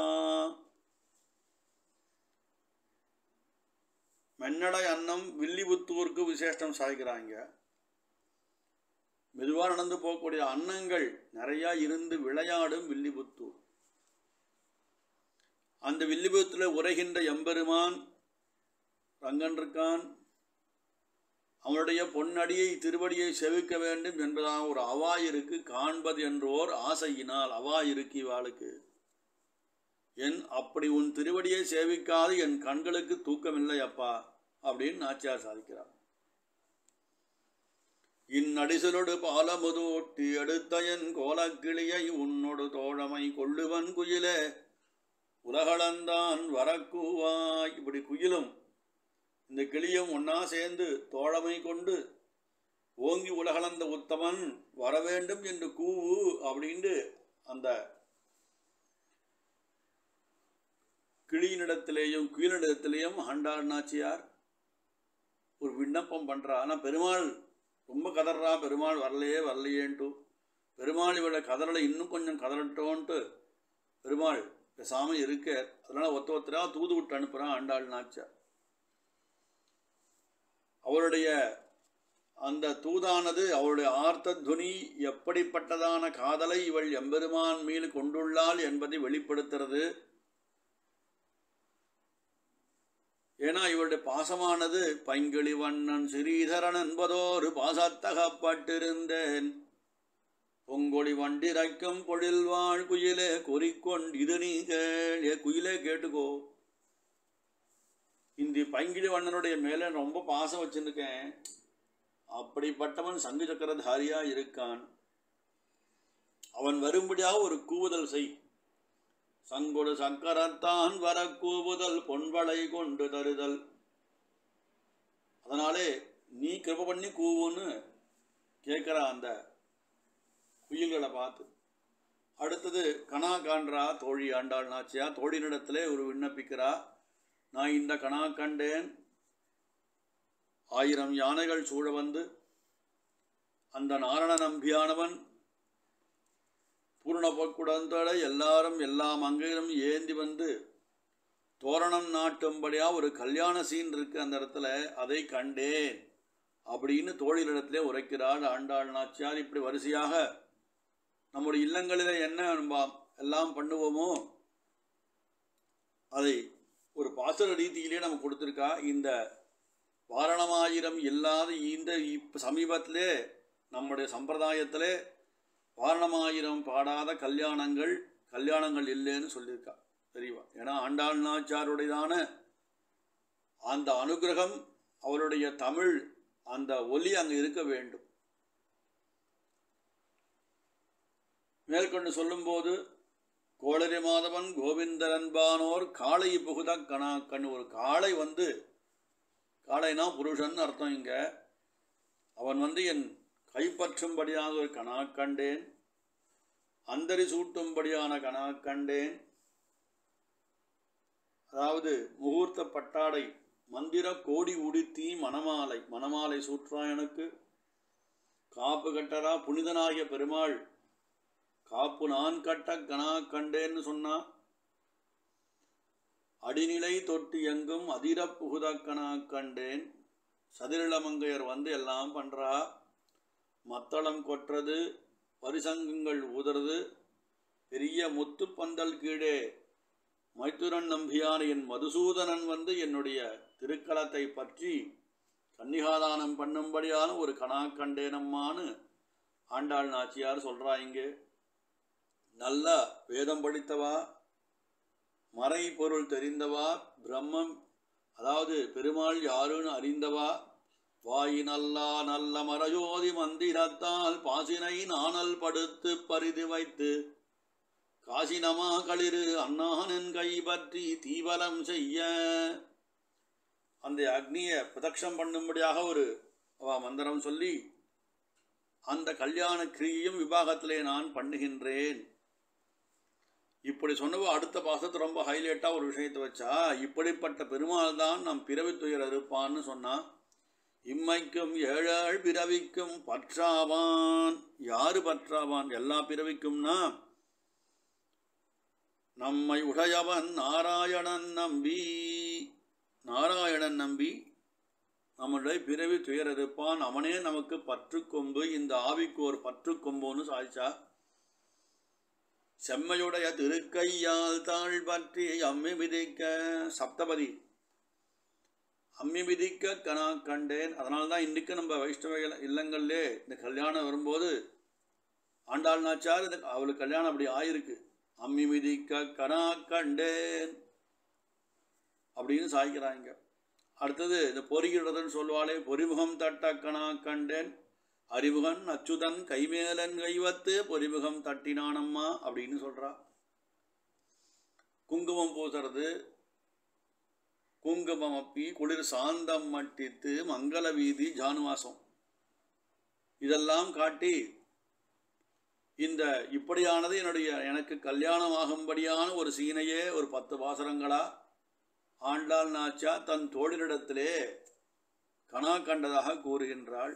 மென்னடை அன்னம் வில்லிபுத்தூருக்கு விசேஷம் சாய்க்கிறாங்க. மெதுவாக நடந்து போகக்கூடிய அன்னங்கள் நிறையா இருந்து விளையாடும் வில்லிபுத்தூர். அந்த வில்லிபுத்தில் உரைகின்ற எம்பெருமான் ரங்கன் இருக்கான் அவனுடைய பொன்னடியை திருவடியை செவிக்க வேண்டும் என்பதாக ஒரு அவா இருக்கு காண்பது என்றோர் ஆசையினால் அவா இருக்கு இவாளுக்கு. என் அப்படி உன் திருவடியை சேவிக்காது என் கண்களுக்கு தூக்கமில்லை அப்பா அப்படின்னு நாச்சியார் சாதிக்கிறார். இந்நடிசலொடு பாலமுதோட்டி எடுத்த என் கோலக்கிளியை உன்னோடு தோழமை கொள்ளுவன் குயிலே உலகளந்தான் வரக்கூவாய். இப்படி குயிலும் இந்த கிளியும் ஒன்னா சேர்ந்து தோழமை கொண்டு ஓங்கி உலகளந்த உத்தமன் வரவேண்டும் என்று கூவு அப்படின்ட்டு அந்த கிளியினிடத்திலேயும் குயிலிடத்திலேயும் ஆண்டாள் நாச்சியார் ஒரு விண்ணப்பம் பண்ணுறா ஆனால் பெருமாள் ரொம்ப கதறா பெருமாள் வரலையே வரலையேன்ட்டு. பெருமாள் இவளை கதறலை இன்னும் கொஞ்சம் கதறட்டோன்ட்டு பெருமாள் பேசாமல் இருக்க. அதனால் ஒத்த ஒத்தரா தூது விட்டு அனுப்புகிறான் ஆண்டாள் நாச்சார் அவருடைய அந்த தூதானது அவருடைய ஆர்த்த துனி எப்படிப்பட்டதான காதலை இவள் எம்பெருமான் மீது கொண்டுள்ளாள் என்பதை வெளிப்படுத்துறது. ஏன்னா இவருடைய பாசமானது பைங்கிளி வண்ணன் ஸ்ரீதரன் என்பதோரு பாசத்தகப்பட்டிருந்தேன். பொங்கொழி வண்டிரைக்கும் பொழில் வாழ் குயிலே குறிக்கொண்டு இது நீ ஏ குயிலே கேட்டுக்கோ. இந்த பைங்கிளி வண்ணனுடைய மேலே ரொம்ப பாசம் வச்சுருக்கேன். அப்படிப்பட்டவன் சங்கு சக்கரதாரியா இருக்கான். அவன் வரும்படியாக ஒரு கூவுதல் செய். சங்கொடு சக்கரத்தான் வர கூவுதல் பொன்வளை கொண்டு தருதல். அதனாலே நீ கிருப பண்ணி கூவுன்னு கேட்குற அந்த குயில்களை பார்த்து. அடுத்தது கணா காண்றா தோழி ஆண்டாள் நாச்சியா தோழினிடத்திலே ஒரு விண்ணப்பிக்கிறா. நான் இந்த கணா கண்டேன். ஆயிரம் யானைகள் சூழ வந்து அந்த நாரண நம்பியானவன் பூர்ணபக்குடந்தோட எல்லாரும் எல்லா மங்கையிலும் ஏந்தி வந்து தோரணம் நாட்டும்படியாக ஒரு கல்யாண சீன் இருக்கு அந்த இடத்துல அதை கண்டேன். அப்படின்னு தோழிலிடத்திலே உரைக்கிறாள் ஆண்டாள் நாச்சியார். இப்படி வரிசையாக நம்முடைய இல்லங்களில் என்ன நம்ம எல்லாம் பண்ணுவோமோ அதை ஒரு பாசுர ரீதியிலே நம்ம கொடுத்துருக்கா? இந்த வாரணமாயிரம் இல்லாத இந்த இப்போ சமீபத்திலே நம்முடைய சம்பிரதாயத்தில் வாரணமாயிரம் பாடாத கல்யாணங்கள் கல்யாணங்கள் இல்லைன்னு சொல்லியிருக்கா. தெரியவா ஏன்னா ஆண்டாள் நாச்சாருடையதான அந்த அனுகிரகம் அவருடைய தமிழ் அந்த ஒலி அங்கே இருக்க வேண்டும். மேற்கொண்டு சொல்லும்போது கோளரி மாதவன் கோவிந்தரன்பானோர் காளை புகுதான் கணா கண் ஒரு காளை வந்து காளைனா புருஷன் அர்த்தம் இங்க. அவன் வந்து என் கைப்பற்றும்படியாக ஒரு கணா கண்டேன். அந்தரி சூட்டும்படியான கணா கண்டேன். அதாவது முகூர்த்த பட்டாடை மந்திர கோடி உடுத்தி மணமாலை. மணமாலை சூற்றா எனக்கு காப்பு கட்டரா புனிதனாகிய பெருமாள் காப்பு நான் கட்ட கணா கண்டேன்னு சொன்னா அடிநிலை தொட்டு எங்கும் அதிர புகுத கணா கண்டேன். சதிரிளமங்கையர் வந்து எல்லாம் பண்றா. மத்தளம் கொட்டுறது பரிசங்கங்கள் ஊதுறது. பெரிய முத்துப்பந்தல் கீழே மைத்துரன் நம்பியார் என் மதுசூதனன் வந்து என்னுடைய திருக்களத்தை பற்றி கன்னிகாதானம் பண்ணும்படியான ஒரு கணா கண்டேனம்மான்னு ஆண்டாள் நாச்சியார் சொல்றா இங்கே. நல்ல வேதம் படித்தவா மறை பொருள் தெரிந்தவா பிரம்மம் அதாவது பெருமாள் யாருன்னு அறிந்தவா வாயி நல்லா நல்ல மரஜோதி மந்திரத்தால் பாசினை நாணல் படுத்து பரிதி வைத்து காசினமா களிறு அண்ணானன் கைப்பற்றி தீவலம் செய்ய. அந்த அக்னியை பிரதட்சம் பண்ணும்படியாக ஒரு அவ மந்திரம் சொல்லி அந்த கல்யாண கிரியையும் விவாகத்திலே நான் பண்ணுகின்றேன். இப்படி சொன்னவோ அடுத்த பாசத்தை ரொம்ப ஹைலைட்டாக ஒரு விஷயத்தை வச்சா இப்படிப்பட்ட பெருமாள் தான் நம் பிறவி துயர் இருப்பான்னு சொன்னான் இம்மைக்கும் ஏழாள் பிறவிக்கும் பற்றாவான். யாரு பற்றாவான்? எல்லா பிறவிக்கும்னா நம்மை உடையவன் நாராயணன் நம்பி. நாராயணன் நம்பி நம்மளுடைய பிறவி துயர் இருப்பான் அவனே நமக்கு பற்றுக்கொம்பு இந்த ஆவிக்கு ஒரு பற்றுக்கொம்புன்னு சாதிச்சா செம்மையுடைய திருக்கையால் தாழ் பற்றி அம்மி மிதிக்க சப்தபதி. அம்மி மிதிக்க கனா கண்டேன். அதனால தான் இன்றைக்கு நம்ம வைஷ்ணவ இல்லங்கள்லே இந்த கல்யாணம் வரும்போது ஆண்டாள் நாச்சார் இந்த அவளுக்கு கல்யாணம் அப்படி ஆயிருக்கு. அம்மி மிதிக்க கனா கண்டேன் அப்படின்னு சாய்க்கிறாங்க. அடுத்தது இந்த பொறிகிறதுன்னு சொல்லுவாளே பொறிமுகம் தட்ட கனா கண்டேன். அறிமுகன் அச்சுதன் கைமேலன் கைவத்து பொறிமுகம் தட்டினானம்மா அப்படின்னு சொல்றா. குங்குமம் பூசுறது குங்குமம் அப்பி குளிர் சாந்தம் மட்டித்து மங்கள வீதி ஜானுவாசம். இதெல்லாம் காட்டி இந்த இப்படியானது என்னுடைய எனக்கு கல்யாணம் ஆகும்படியான ஒரு சீனையே ஒரு பத்து வாசரங்களா ஆண்டாள் நாச்சா தன் தோழினிடத்திலே கனா கண்டதாக கூறுகின்றாள்.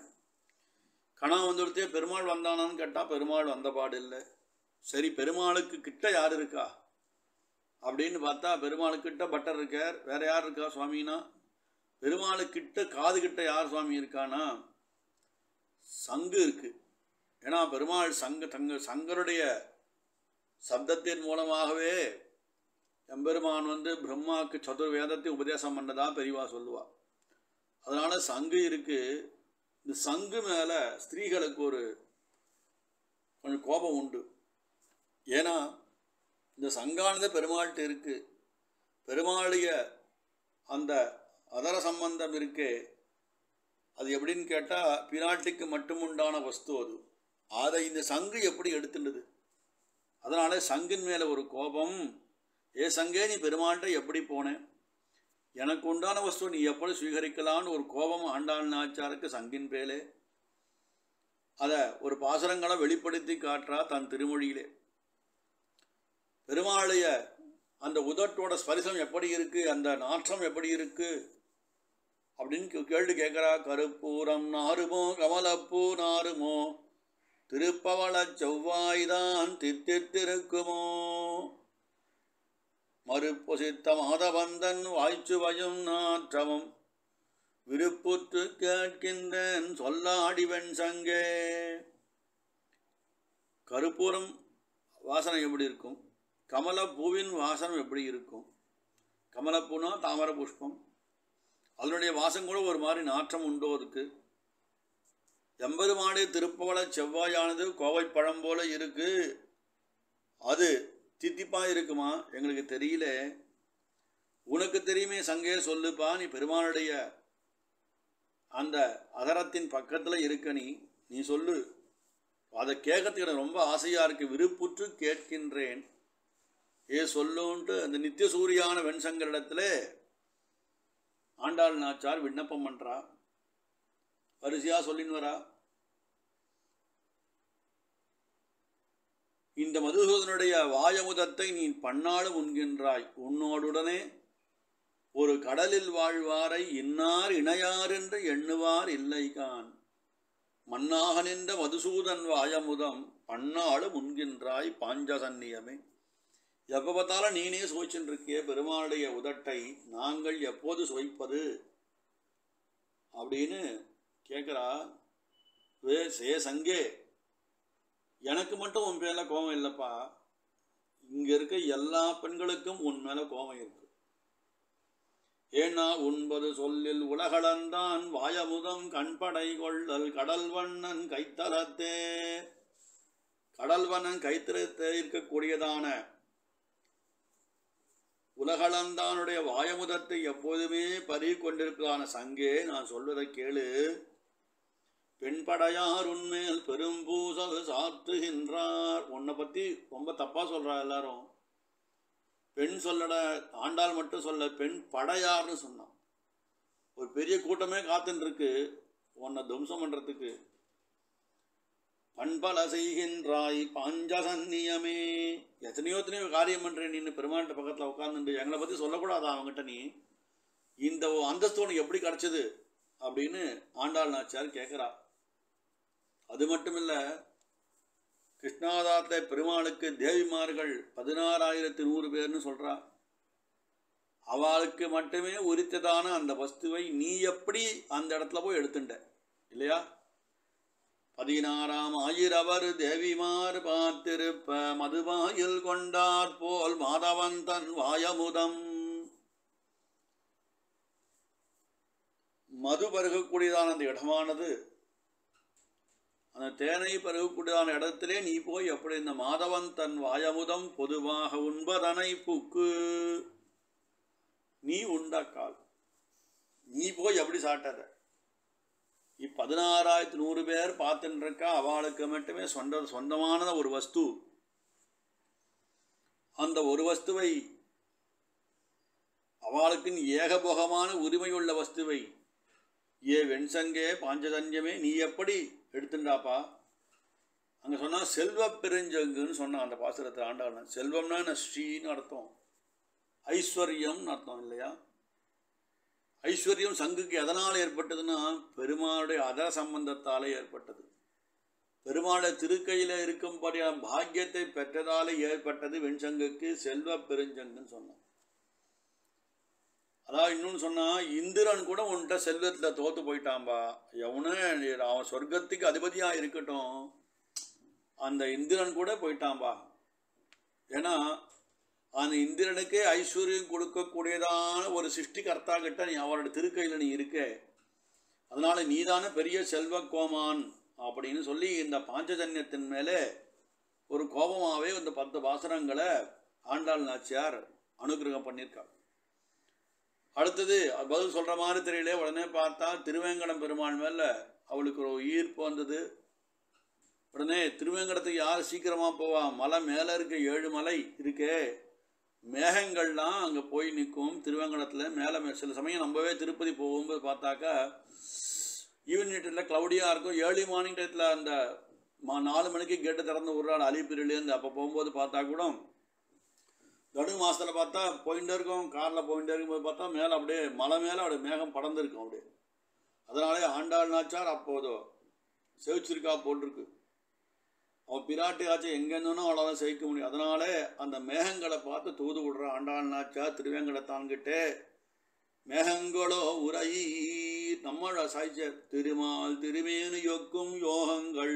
கணா வந்துடுத்தே பெருமாள் வந்தானான்னு கேட்டால் பெருமாள் வந்த பாடு இல்லை. சரி பெருமாளுக்கு கிட்ட யார் இருக்கா? அப்படின்னு பார்த்தா பெருமாளுக்கிட்ட பட்டர் இருக்கார். வேற யார் இருக்கா சுவாமினா? பெருமாளுக்கிட்ட காது கிட்ட யார் சுவாமி இருக்கானா? சங்கு இருக்கு. ஏன்னா பெருமாள் சங்க தங்க சங்கருடைய சப்தத்தின் மூலமாகவே எம்பெருமான் வந்து பிரம்மாவுக்கு சதுர் வேதத்தை உபதேசம் பண்ணதா பெரியவா சொல்லுவா. அதனால சங்கு இருக்குது இந்த சங்கு மேலே ஸ்திரீகளுக்கு ஒரு கொஞ்சம் கோபம் உண்டு. ஏன்னா இந்த சங்கானது பெருமாள்கிட்ட இருக்கு. பெருமாளுடைய அந்த அதர சம்பந்தம் இருக்கே. அது எப்படின்னு கேட்டால் பிராட்டிக்கு மட்டுமுண்டான வஸ்து அது. அதை இந்த சங்கு எப்படி எடுத்துடுது அதனால சங்கின் மேலே ஒரு கோபம் ஏ சங்கே நீ பெருமாள்கிட்ட எப்படி போனேன் எனக்கு உண்டான வஸ்து நீ எப்படி சுவீகரிக்கலான்னு ஒரு கோபம் ஆண்டாள் நாச்சாருக்கு சங்கின் பேலே. அதை ஒரு பாசுரங்களை வெளிப்படுத்தி காட்டுறா தன் திருமொழியிலே. பெருமாளுடைய அந்த உதட்டோட ஸ்பரிசம் எப்படி இருக்கு அந்த நாற்றம் எப்படி இருக்கு அப்படின்னு கே- கேள்வி கேட்குறா. கருப்பூரம் நாருமோ கமலப்பூ நாருமோ திருப்பவள செவ்வாய்தான் தித்தித்திருக்குமோ. மறுப்பொசித்த மாதவந்தன் வாய்ச்சுவையும் நாற்றமும் விருப்புற்று கேட்கின்றேன் சொல்லாடிவன் சங்கே. கருப்பூரம் வாசனை எப்படி இருக்கும்? கமலப்பூவின் வாசனம் எப்படி இருக்கும்? கமலப்பூனா தாமரை புஷ்பம். அதனுடைய வாசம் கூட ஒரு மாதிரி நாற்றம் உண்டோ அதுக்கு? எம்பெருமானே திருப்பவள செவ்வாயானது கோவை பழம் போல இருக்கு. அது தித்திப்பா இருக்குமா? எங்களுக்கு தெரியல. உனக்கு தெரியுமே சங்கே சொல்லுப்பா நீ பெருமானுடைய அந்த அதரத்தின் பக்கத்தில் இருக்க நீ. நீ சொல்லு. அதை கேட்கறதுக்கு எனக்கு ரொம்ப ஆசையாக இருக்கு. விருப்புற்று கேட்கின்றேன். ஏ சொல்லுன்ட்டு அந்த நித்திய சூரியான வெண்சங்கரிடத்துல ஆண்டாள் நாச்சார் விண்ணப்பம் பண்ணுறா வரிசையாக சொல்லின்னு வரா. இந்த மதுசூதனுடைய வாயமுதத்தை நீ பன்னாலும் உண்கின்றாய். உன்னோடுடனே ஒரு கடலில் வாழ்வாரை இன்னார் இணையார் என்று எண்ணுவார் இல்லைகான். மன்னாக நின்ற மதுசூதன் வாயமுதம் பன்னாலும் உண்கின்றாய் பாஞ்சசன்னியமே. எப்போ பார்த்தாலும் நீனே சுவைச்சுட்டு பெருமாளுடைய உதட்டை நாங்கள் எப்போது சுவைப்பது? அப்படின்னு கேட்குறா வே சே சங்கே எனக்கு மட்டும் உன் பேரில் கோபம் இல்லைப்பா. இங்கே இருக்க எல்லா பெண்களுக்கும் உன் மேலே கோபம் இருக்கு. ஏன்னா உண்பது சொல்லில் உலகளந்தான் வாயமுதம் கண்படை கொள்ளல் கடல் வண்ணன் கைத்தலத்தே. கடல் வண்ணன் கைத்தலத்தே இருக்கக்கூடியதான உலகளந்தானுடைய வாயமுதத்தை எப்போதுமே பருகி கொண்டிருக்கிறதான சங்கே நான் சொல்வதை கேளு. பெண்படையார் உண்மையில் பெரும்பூசல் சாத்துகின்றார். உன்னை பத்தி ரொம்ப தப்பாக சொல்றா எல்லாரும். பெண் சொல்லட ஆண்டாள் மட்டும் சொல்ல பெண் படையார்னு சொன்னான். ஒரு பெரிய கூட்டமே காத்துன்ருக்கு. உன்னை துவம்சம் பண்றதுக்கு. பண்பல செய்கின்றாய் பாஞ்சசன்னியமே எத்தனையோ எத்தனையோ காரியம் பண்ணுறேன் நீ பெருமாண்ட பக்கத்தில் உட்காந்துட்டு எங்களை பத்தி சொல்லக்கூடாதா அவங்ககிட்ட நீ? இந்த அந்தஸ்து உனக்கு எப்படி கிடைச்சது? அப்படின்னு ஆண்டாள் நாச்சியார் கேட்குறா அது மட்டும் இல்ல கிருஷ்ணாதாத்த பெருமாளுக்கு தேவிமார்கள் பதினாறாயிரத்தி நூறு பேர்னு சொல்றா. அவளுக்கு மட்டுமே உரித்ததான அந்த வஸ்துவை நீ எப்படி அந்த இடத்துல போய் எடுத்துட்ட? இல்லையா? பதினாறாம் ஆயிரவர் தேவிமார் பார்த்திருப்ப மதுவாயில் கொண்டார் போல் மாதவன் தன் வாயமுதம். மது பருகக்கூடியதான அந்த இடமானது அந்த தேனை பருகக்கூடியதான இடத்திலே நீ போய் அப்படி இந்த மாதவன் தன் வாயமுதம் பொதுவாக உண்பதனை புக்கு. நீ உண்டக்கால். நீ போய் எப்படி சாட்டாத இப்பதினாறாயிரத்தி நூறு பேர் பார்த்துட்டு இருக்கா அவளுக்கு மட்டுமே சொந்த சொந்தமான ஒரு வஸ்து. அந்த ஒரு வஸ்துவை அவளுக்கு ஏகபோகமான உரிமையுள்ள வஸ்துவை ஏ வெண்சங்கே பாஞ்சதன்யமே நீ எப்படி எடுத்துண்டாப்பா அங்கே சொன்னால் செல்வ பெருஞ்சங்குன்னு சொன்னான் அந்த பாசுரத்தை ஆண்டாளன் செல்வம்னா என்ன? ஸ்ரீன்னு அர்த்தம். ஐஸ்வர்யம்னு அர்த்தம் இல்லையா? ஐஸ்வர்யம் சங்குக்கு எதனால் ஏற்பட்டதுன்னா பெருமாளுடைய அதர சம்பந்தத்தாலே ஏற்பட்டது. பெருமாளை திருக்கையில் இருக்கும்படியான பாக்கியத்தை பெற்றதாலே ஏற்பட்டது வெண்சங்குக்கு செல்வ பெருஞ்சங்குன்னு சொன்னான். அதான் இன்னொன்று சொன்னால் இந்திரன் கூட உன்கிட்ட செல்வத்தில் தோற்று போயிட்டான்பா. எவனே அவன் சொர்க்கத்துக்கு அதிபதியாக இருக்கட்டும். அந்த இந்திரன் கூட போயிட்டான்பா. ஏன்னா அந்த இந்திரனுக்கே ஐஸ்வர்யம் கொடுக்கக்கூடியதான ஒரு சிருஷ்டிகர்த்தா கிட்ட நீ அவரோட திருக்கையில் நீ இருக்க. அதனால நீதானே பெரிய செல்வ கோமான் அப்படின்னு சொல்லி இந்த பாஞ்சஜன்யத்தின் மேலே ஒரு கோபமாகவே இந்த பத்து பாசனங்களை ஆண்டாள் நாச்சியார் அனுகிரகம் பண்ணியிருக்காள் அடுத்தது பதில் சொல்கிற மாதிரி தெரியல உடனே பார்த்தா திருவேங்கடம் பெருமாள் மேலே அவளுக்கு ஒரு ஈர்ப்பு வந்தது. உடனே திருவேங்கடத்துக்கு யார் சீக்கிரமாக போவா? மலை மேலே இருக்க ஏழு மலை இருக்கே. மேகங்கள்லாம் அங்கே போய் நிற்கும் திருவேங்கடத்தில். மேலே மே- சில சமயம் நம்மவே திருப்பதி போகும்போது பார்த்தாக்கா ஈவினிங் டைத்தில் க்ளவுடியாக இருக்கும். ஏர்லி மார்னிங் டைத்தில் அந்த மா நாலு மணிக்கு கேட்டு திறந்து விடுறாள். அலிப்பிரிலேருந்து அப்போ போகும்போது பார்த்தா கூட தடு மாசத்துல பார்த்தா போயிட்டே இருக்கும் காரில் போயிட்டே இருக்கும்போது பார்த்தா மேலே அப்படியே மலை மேலே அப்படியே மேகம் படர்ந்துருக்கும் அப்படியே. அதனாலே ஆண்டாள் நாச்சார் அப்போதோ செவிச்சிருக்கா போட்டிருக்கு. அவன் பிராட்டி ஆச்சு எங்கேருந்தோனோ அவ்வளோதான் செவிக்க முடியும். அதனாலே அந்த மேகங்களை பார்த்து தூது விடுற ஆண்டாள் நாச்சா திருவேங்கடத்தான்கிட்டே மேகங்களோ உரை நம்மள சாய்ச்சர் திருமால் திருமேனு யொக்கும் யோகங்கள்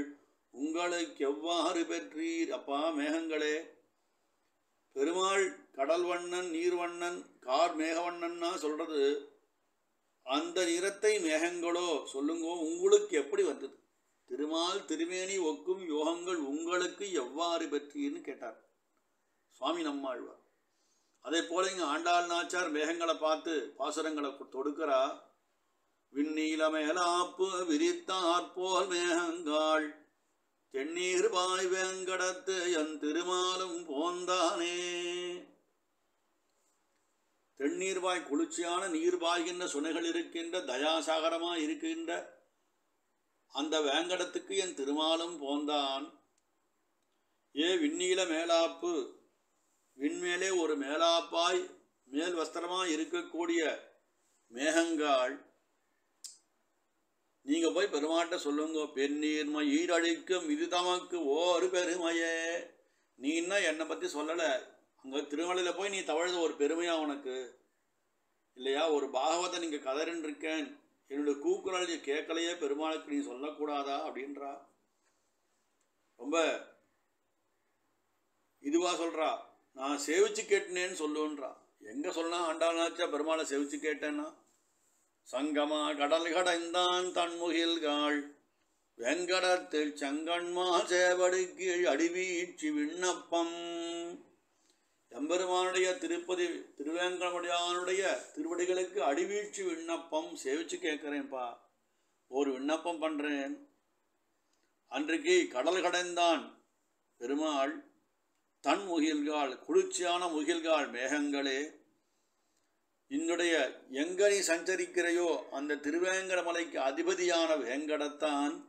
உங்களுக்கு எவ்வாறு பெற்றீர்? அப்பா மேகங்களே பெருமாள் கடல் வண்ணன் நீர்வண்ணன் கார் மேகவண்ணன்னா சொல்கிறது அந்த நிறத்தை மேகங்களோ சொல்லுங்கோ உங்களுக்கு எப்படி வந்தது? திருமால் திருமேனி ஒக்கும் யோகங்கள் உங்களுக்கு எவ்வாறு பற்றின்னு கேட்டார். சுவாமி நம்மாழ்வார். அதே போல இங்கே ஆண்டாள் நாச்சார் மேகங்களை பார்த்து பாசுரங்களை தொடுக்கிறா. விண்ணீல மேலாப்பு விரித்தாற்போல் மேகங்காள் தென்னீர் பாய் வேங்கடத்து என் திருமாலும் போந்தானே. தென்னீர்வாய் குளிர்ச்சியான நீர் பாய்கின்ற சுனைகள் இருக்கின்ற தயாசாகரமாக இருக்கின்ற அந்த வேங்கடத்துக்கு என் திருமாலும் போந்தான். ஏ விண்ணீல மேலாப்பு விண்மேலே ஒரு மேலாப்பாய் மேல் வஸ்திரமாக இருக்கக்கூடிய மேகங்காள் நீங்க போய் பெருமாட்ட சொல்லுங்க பெண்ணீர்மை ஈரழிக்கும் இது தமக்கு ஒரு பெருமையே. நீ இன்னும் என்னை பற்றி சொல்லலை. அங்கே திருமலையில் போய் நீ தவழுது ஒரு பெருமையாக உனக்கு? இல்லையா? ஒரு பாகவத்தை நீங்கள் கதறின்னு இருக்கேன் என்னுடைய கூக்குரல் கேட்கலையே பெருமாளுக்கு நீ சொல்லக்கூடாதா? அப்படின்றா. ரொம்ப இதுவாக சொல்கிறா நான் சேவிச்சு கேட்டினேன்னு சொல்லுன்றா. எங்கே சொன்னா ஆண்டாளாச்சா பெருமாளை சேவிச்சு கேட்டேன்னா? சங்கமா கடல் கடைந்தான் தன்முகில்காள் வெங்கடத்தில் சங்கன்மா சேவடு கீழ் அடிவீழ்ச்சி விண்ணப்பம். எம்பெருமானுடைய திருப்பதி திருவேங்கடமுடியானுடைய திருவடிகளுக்கு அடிவீழ்ச்சி விண்ணப்பம். சேவிச்சு கேட்குறேன்ப்பா ஒரு விண்ணப்பம் பண்ணுறேன் அன்றைக்கு கடல் கடைந்தான் பெருமாள் தன் முகில்கால் குளிர்ச்சியான முகில்கால் மேகங்களே. என்னுடைய எங்க நீ சஞ்சரிக்கிறையோ அந்த திருவேங்கடமலைக்கு அதிபதியான வேங்கடத்தான்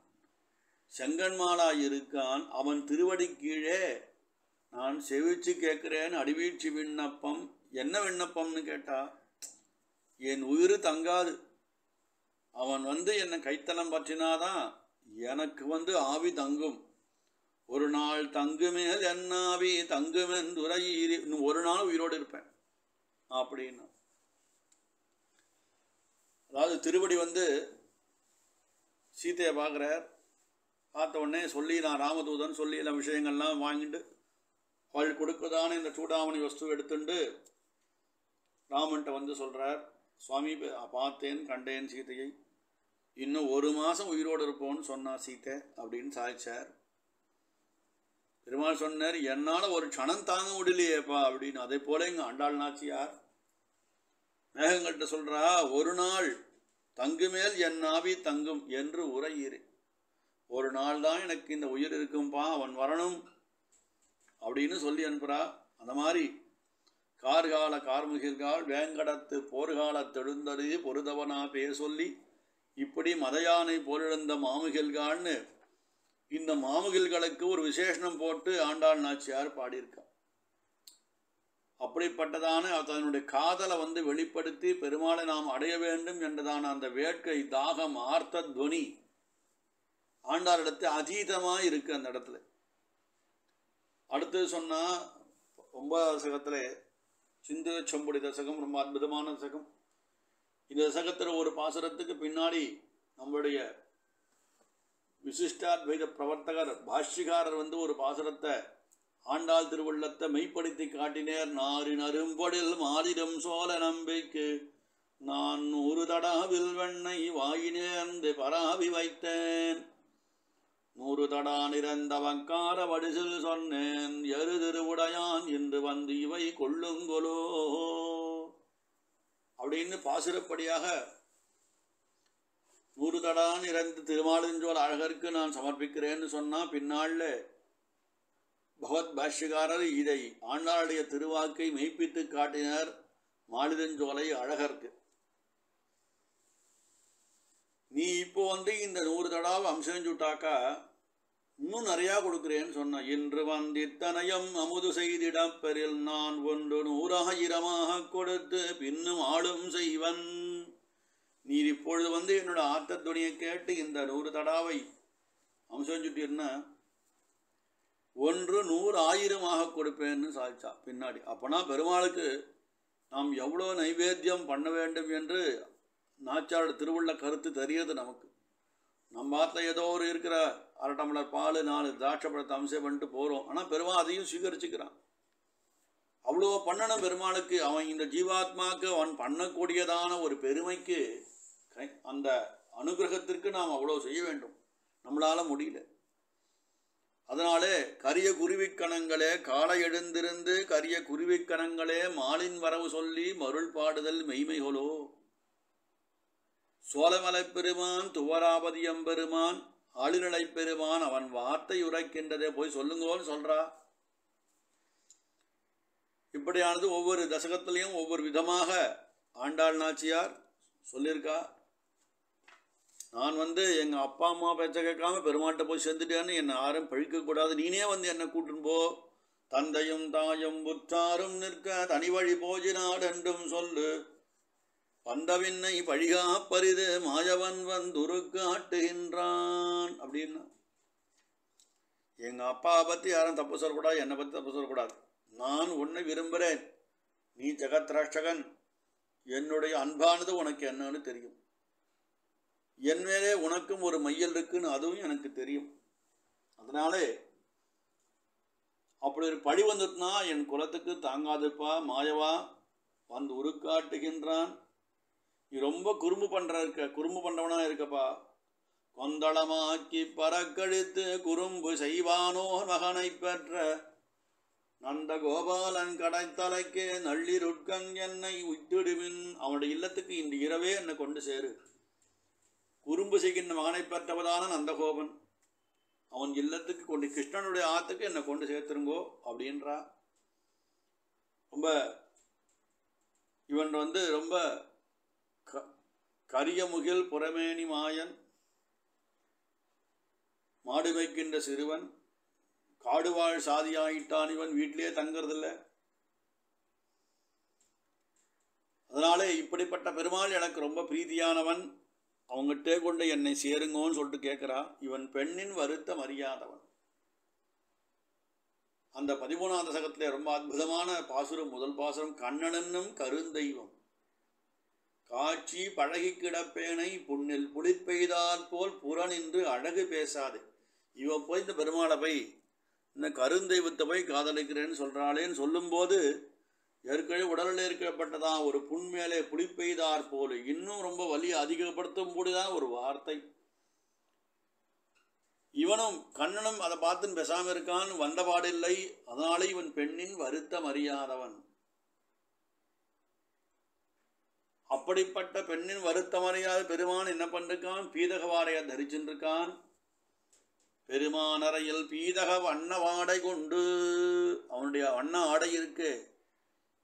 செங்கன்மாலாய் இருக்கான் அவன் திருவடி கீழே நான் செவிச்சு கேட்கிறேன் அடிவீழ்ச்சி விண்ணப்பம். என்ன விண்ணப்பம்னு கேட்டா என் உயிர் தங்காது. அவன் வந்து என்னை கைத்தனம் பற்றினாதான் எனக்கு வந்து ஆவி தங்கும். ஒரு நாள் தங்குமேல் என்ன ஆவி தங்குமென்றுரையீரி இன்னும் ஒரு நாள் உயிரோடு இருப்பேன். அப்படின்னு அதாவது திருவடி வந்து சீதையை பார்க்குறார். பார்த்த உடனே சொல்லி நான் ராமதூதன் சொல்லி எல்லாம் விஷயங்கள்லாம் வாங்கிட்டு அவள் கொடுக்கதான இந்த சூடாமணி வஸ்து எடுத்துண்டு ராமன்ட்ட வந்து சொல்கிறார் சுவாமி பார்த்தேன் கண்டேன் சீதையை இன்னும் ஒரு மாதம் உயிரோடு இருப்போன்னு சொன்னா சீத்தை அப்படின்னு சாதிச்சார். பெருமாள் சொன்னார் என்னால் ஒரு க்ஷணம் தாங்க முடியலையேப்பா அப்படின்னு. அதே போல இங்கே ஆண்டாள் நாச்சியார் மேகங்கள்கிட்ட சொல்கிறா ஒரு நாள் தங்குமேல் என் ஆவி தங்கும் என்று உரையிரு. ஒரு நாள் தான் எனக்கு இந்த உயிர் இருக்கும்பா அவன் வரணும் அப்படின்னு சொல்லி அனுப்புறா. அந்த மாதிரி கார்கால கார்முகில்கால் வேங்கடத்து போர்கால தெழுந்தது பொருதவனா பேர் சொல்லி இப்படி மதயானை போரிழந்த மாமுகில்கால்னு இந்த மாமுகில்களுக்கு ஒரு விசேஷனம் போட்டு ஆண்டாள் நாச்சியார் பாடியிருக்கா. அப்படிப்பட்டதான தன்னுடைய காதலை வந்து வெளிப்படுத்தி பெருமாளை நாம் அடைய வேண்டும் என்றதான அந்த வேட்கை தாகம் ஆர்த்த துவனி ஆண்டாரிடத்து அதீதமாக இருக்கு அந்த இடத்துல. அடுத்து சொன்னால் ஒன்பதாவது தசகத்தில் சிந்து செம்புடி தசகம் ரொம்ப அற்புதமான தசகம். இந்த தசகத்தில் ஒரு பாசுரத்துக்கு பின்னாடி நம்மளுடைய விசிஷ்டாத்வைத பிரவர்த்தகர் பாஷ்யகாரர் வந்து ஒரு பாசுரத்தை ஆண்டாள் திருவள்ளத்தை மெய்ப்படுத்தி காட்டினேர். நாரின் அரும்பொடில் மாதிரம் சோழ நம்பிக்கு. நான் நூறு தடாவில் வெண்ணை வாயினேர்ந்து பராவி வைத்தேன். நூறு தடா நிறந்தவங்கார வடிசில் சொன்னேன். எரு திருவுடையான் என்று வந்து இவை கொள்ளுங்கொலோ அப்படின்னு பாசுரப்படியாக நூறு தடா நிறந்து திருமாலிஞ்சோல் அழகருக்கு நான் சமர்ப்பிக்கிறேன்னு சொன்னா பின்னாளில் பகவத் பாஷ்யகாரர் இதை ஆண்டாளுடைய திருவாக்கை மெய்ப்பித்து காட்டினார் மாலிதஞ்சோலை அழகருக்கு. நீ இப்போ வந்து இந்த நூறு தடாவை அம்சஞ்சுட்டாக்கா இன்னும் நிறையா கொடுக்குறேன்னு சொன்ன. இன்று வந்தித்தனையும் அமுது செய்திடம் பெறில் நான் ஒன்று நூறாயிரமாக கொடுத்து பின்னும் ஆளும் செய்வன். நீ இப்பொழுது வந்து என்னோட ஆத்த துணியை கேட்டு இந்த நூறு தடாவை அம்சம் அம்சஞ்சுட்டீர்னா ஒன்று நூறு ஆயிரமாக கொடுப்பேன்னு சாதிச்சா பின்னாடி. அப்போனா பெருமாளுக்கு நாம் எவ்வளோ நைவேத்தியம் பண்ண வேண்டும் என்று நாச்சாரோட திருவுள்ள கருத்து தெரியுது நமக்கு. நம்ம ஆத்தில் ஏதோ ஒரு இருக்கிற அரை டம்ளர் பால் நாலு திராட்சை பழத்தை அம்சம் பண்ணிட்டு போகிறோம் ஆனால் பெருமாள் அதையும் சுவீகரிச்சுக்கிறான் அவ்வளோ பண்ணணும் பெருமாளுக்கு. அவன் இந்த ஜீவாத்மாவுக்கு அவன் பண்ணக்கூடியதான ஒரு பெருமைக்கு கை- அந்த அனுகிரகத்திற்கு நாம் அவ்வளோ செய்ய வேண்டும். நம்மளால் முடியல. அதனாலே கரிய குருவிக்கணங்களே காலை எழுந்திருந்து கரிய குருவிக்கணங்களே மாலின் வரவு சொல்லி மருள் பாடுதல் மெய்மைகளோ சோழமலை பெருமான் துவராபதி எம்பெருமான் ஆளுநலைப் பெருமான் அவன் வார்த்தை உரைக்கின்றதே போய் சொல்லுங்கோன்னு சொல்றா. இப்படியானது ஒவ்வொரு தசகத்திலையும் ஒவ்வொரு விதமாக ஆண்டாள் நாச்சியார் சொல்லியிருக்கா. நான் வந்து எங்கள் அப்பா அம்மா பேச்ச கேட்காம பெருமாட்டை போய் சேர்ந்துட்டேன்னு என்னை யாரும் பழிக்கக்கூடாது நீனே வந்து என்னை கூட்டுன்னு போ. தந்தையும் தாயும் புற்றாரும் நிற்க தனி வழி போஜினாடென்றும் சொல்லு. வந்தவின்னை பழிகா பரிது மாயவன் வந்துரு காட்டுகின்றான் அப்படின்னா. எங்கள் அப்பா பற்றி யாரும் தப்பு சொல்லக்கூடாது என்னை பற்றி தப்பு சொல்லக்கூடாது. நான் ஒன்று விரும்புகிறேன் நீ ஜெகத்ரட்சகன் என்னுடைய அன்பானது உனக்கு என்னன்னு தெரியும். என் மேலே உனக்கும் ஒரு மையல் இருக்குன்னு அதுவும் எனக்கு தெரியும். அதனாலே அப்படி ஒரு பழி வந்துட்டுனா என் குலத்துக்கு தாங்காதுப்பா மாயவா வந்து உருக்காட்டுகின்றான். நீ ரொம்ப குறும்பு பண்ற இருக்க குறும்பு பண்றவனா இருக்கப்பா. கொந்தளமாக்கி பறக்கழித்து குறும்பு செய்வானோ மகனை பெற்ற. நந்த கோபாலன் கடைத்தலைக்கே நள்ளிருட்கங் என்னை உத்திடுவின் அவனுடைய இல்லத்துக்கு இந்த இரவே என்னை கொண்டு சேரு. குறும்பு செய்கின்ற மகனை பெற்றவதான நந்தகோபன் அவன் இல்லத்துக்கு கொண்டு கிருஷ்ணனுடைய ஆத்துக்கு என்னை கொண்டு சேர்த்துருங்கோ அப்படின்றா. ரொம்ப இவன் வந்து ரொம்ப க கரிய முகில் புறமேனி மாயன் மாடு வைக்கின்ற சிறுவன் காடுவாழ் சாதியாயிட்டான் இவன் வீட்டிலேயே தங்கறதில்ல. அதனாலே இப்படிப்பட்ட பெருமாள் எனக்கு ரொம்ப பிரீதியானவன். அவங்ககிட்டே கொண்டு என்னை சேருங்கோன்னு சொல்லிட்டு கேட்குறா இவன் பெண்ணின் வருத்தம் அறியாதவன். அந்த பதிமூணாம் தசகத்தில் ரொம்ப அற்புதமான பாசுரம் முதல் பாசுரம் கண்ணனன்னும் கருந்தெய்வம் காட்சி பழகி கிடப்பேனை புண்ணில் புளிப்பெய்தால் போல் புறநின்று அழகு பேசாது. இவ போய் இந்த பெருமாளை போய் இந்த கருந்தெய்வத்தை போய் காதலிக்கிறேன்னு சொல்கிறாளேன்னு சொல்லும்போது ஏற்கனவே உடலில் இருக்கப்பட்டதான் ஒரு புண் மேலே புளிப்பெய்தார் போல இன்னும் ரொம்ப வலி அதிகப்படுத்தும் கூடிதான் ஒரு வார்த்தை. இவனும் கண்ணனும் அதை பார்த்துன்னு பேசாம இருக்கான் வந்தபாடில்லை. அதனாலே இவன் பெண்ணின் வருத்தம் அறியாதவன். அப்படிப்பட்ட பெண்ணின் வருத்தம் அறியாத பெருமான் என்ன பண்ணிருக்கான்? பீதகவாடைய தரிச்சுருக்கான் பெருமானறையில் பீதக வண்ண வாடை கொண்டு அவனுடைய வண்ண ஆடை இருக்கு.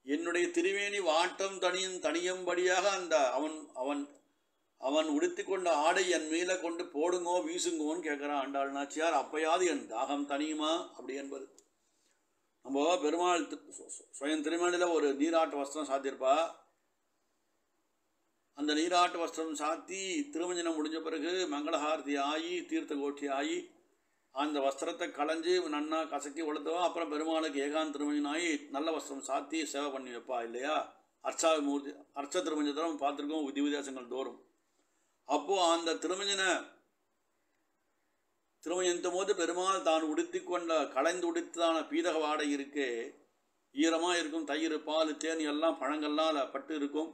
என்னுடைய திருவேணி வாட்டம் தனியும் தனியும்படியாக அந்த அவன் அவன் அவன் உடுத்தி கொண்ட ஆடை என் மேல கொண்டு போடுங்கோ வீசுங்கோன்னு கேட்குறான். ஆண்டாள் நாச்சியார் அப்பயாவது என் தாகம் தனியுமா அப்படி என்பது. நம்ம பெருமாள் சுயம் திருமணியில் ஒரு நீராட்டு வஸ்திரம் சாத்தியிருப்பா. அந்த நீராட்டு வஸ்திரம் சாத்தி திருமஞ்சனம் முடிஞ்ச பிறகு மங்களஹாரதி ஆகி தீர்த்த கோட்டி ஆகி அந்த வஸ்திரத்தை களைஞ்சு நன்னா கசக்கி உளுத்தவா அப்புறம் பெருமாளுக்கு ஏகாந்த திருமஞ்சனம் ஆகி நல்ல வஸ்திரம் சாத்தி சேவை பண்ணி வைப்பா இல்லையா? அர்ச்சா மூர்த்தி அர்ச்ச திருமஞ்சனம் பார்த்துருக்கோம் விதி வித்தியாசங்கள் தோறும். அப்போது அந்த திருமஞ்சனை திருமஞ்சனத்தும் போது பெருமாள் தான் உடுத்தி கொண்ட களைந்து உடுத்தான பீதக வாடை இருக்கே ஈரமாக இருக்கும் தயிர் பால் தேன் எல்லாம் பழங்கள்லாம் அதில் பட்டு இருக்கும்.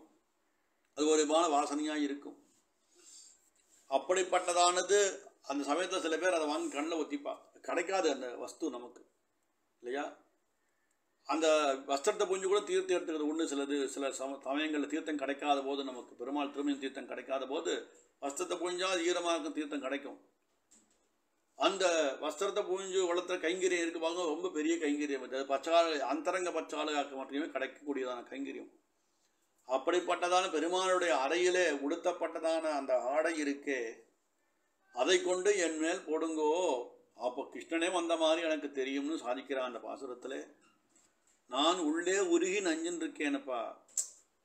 அது ஒரு விதமான வாசனையாக இருக்கும். அப்படிப்பட்டதானது அந்த சமயத்தில் சில பேர் அதை வாங்கி கண்ணில் ஒத்திப்பா கிடைக்காது அந்த வஸ்து நமக்கு. இல்லையா? அந்த வஸ்திரத்தை புரிஞ்சு கூட தீர்த்தம் எடுத்துக்கிறது ஒன்று சிலது சில சம சமயங்களில் தீர்த்தம் கிடைக்காத போது நமக்கு பெருமாள் திருமணம் தீர்த்தம் கிடைக்காத போது வஸ்திரத்தை புரிஞ்சால் அது ஈரமாக இருக்கும் தீர்த்தம் கிடைக்கும். அந்த வஸ்திரத்தை புரிஞ்சு வளர்த்துற கைங்கரியம் இருக்குவாங்க ரொம்ப பெரிய கைங்கரியம். அது பச்சால அந்தரங்க பச்சாலையாக்க மட்டுமே கிடைக்கக்கூடியதான கைங்கரியம். அப்படிப்பட்டதான பெருமாளுடைய அறையிலே உடுத்தப்பட்டதான அந்த ஆடை இருக்கே அதை கொண்டு என் மேல் போடுங்கோ. அப்போ கிருஷ்ணனே வந்த மாதிரி எனக்கு தெரியும்னு சாதிக்கிறான் அந்த பாசுரத்தில். நான் உள்ளே உருகி நஞ்சின் இருக்கேனப்பா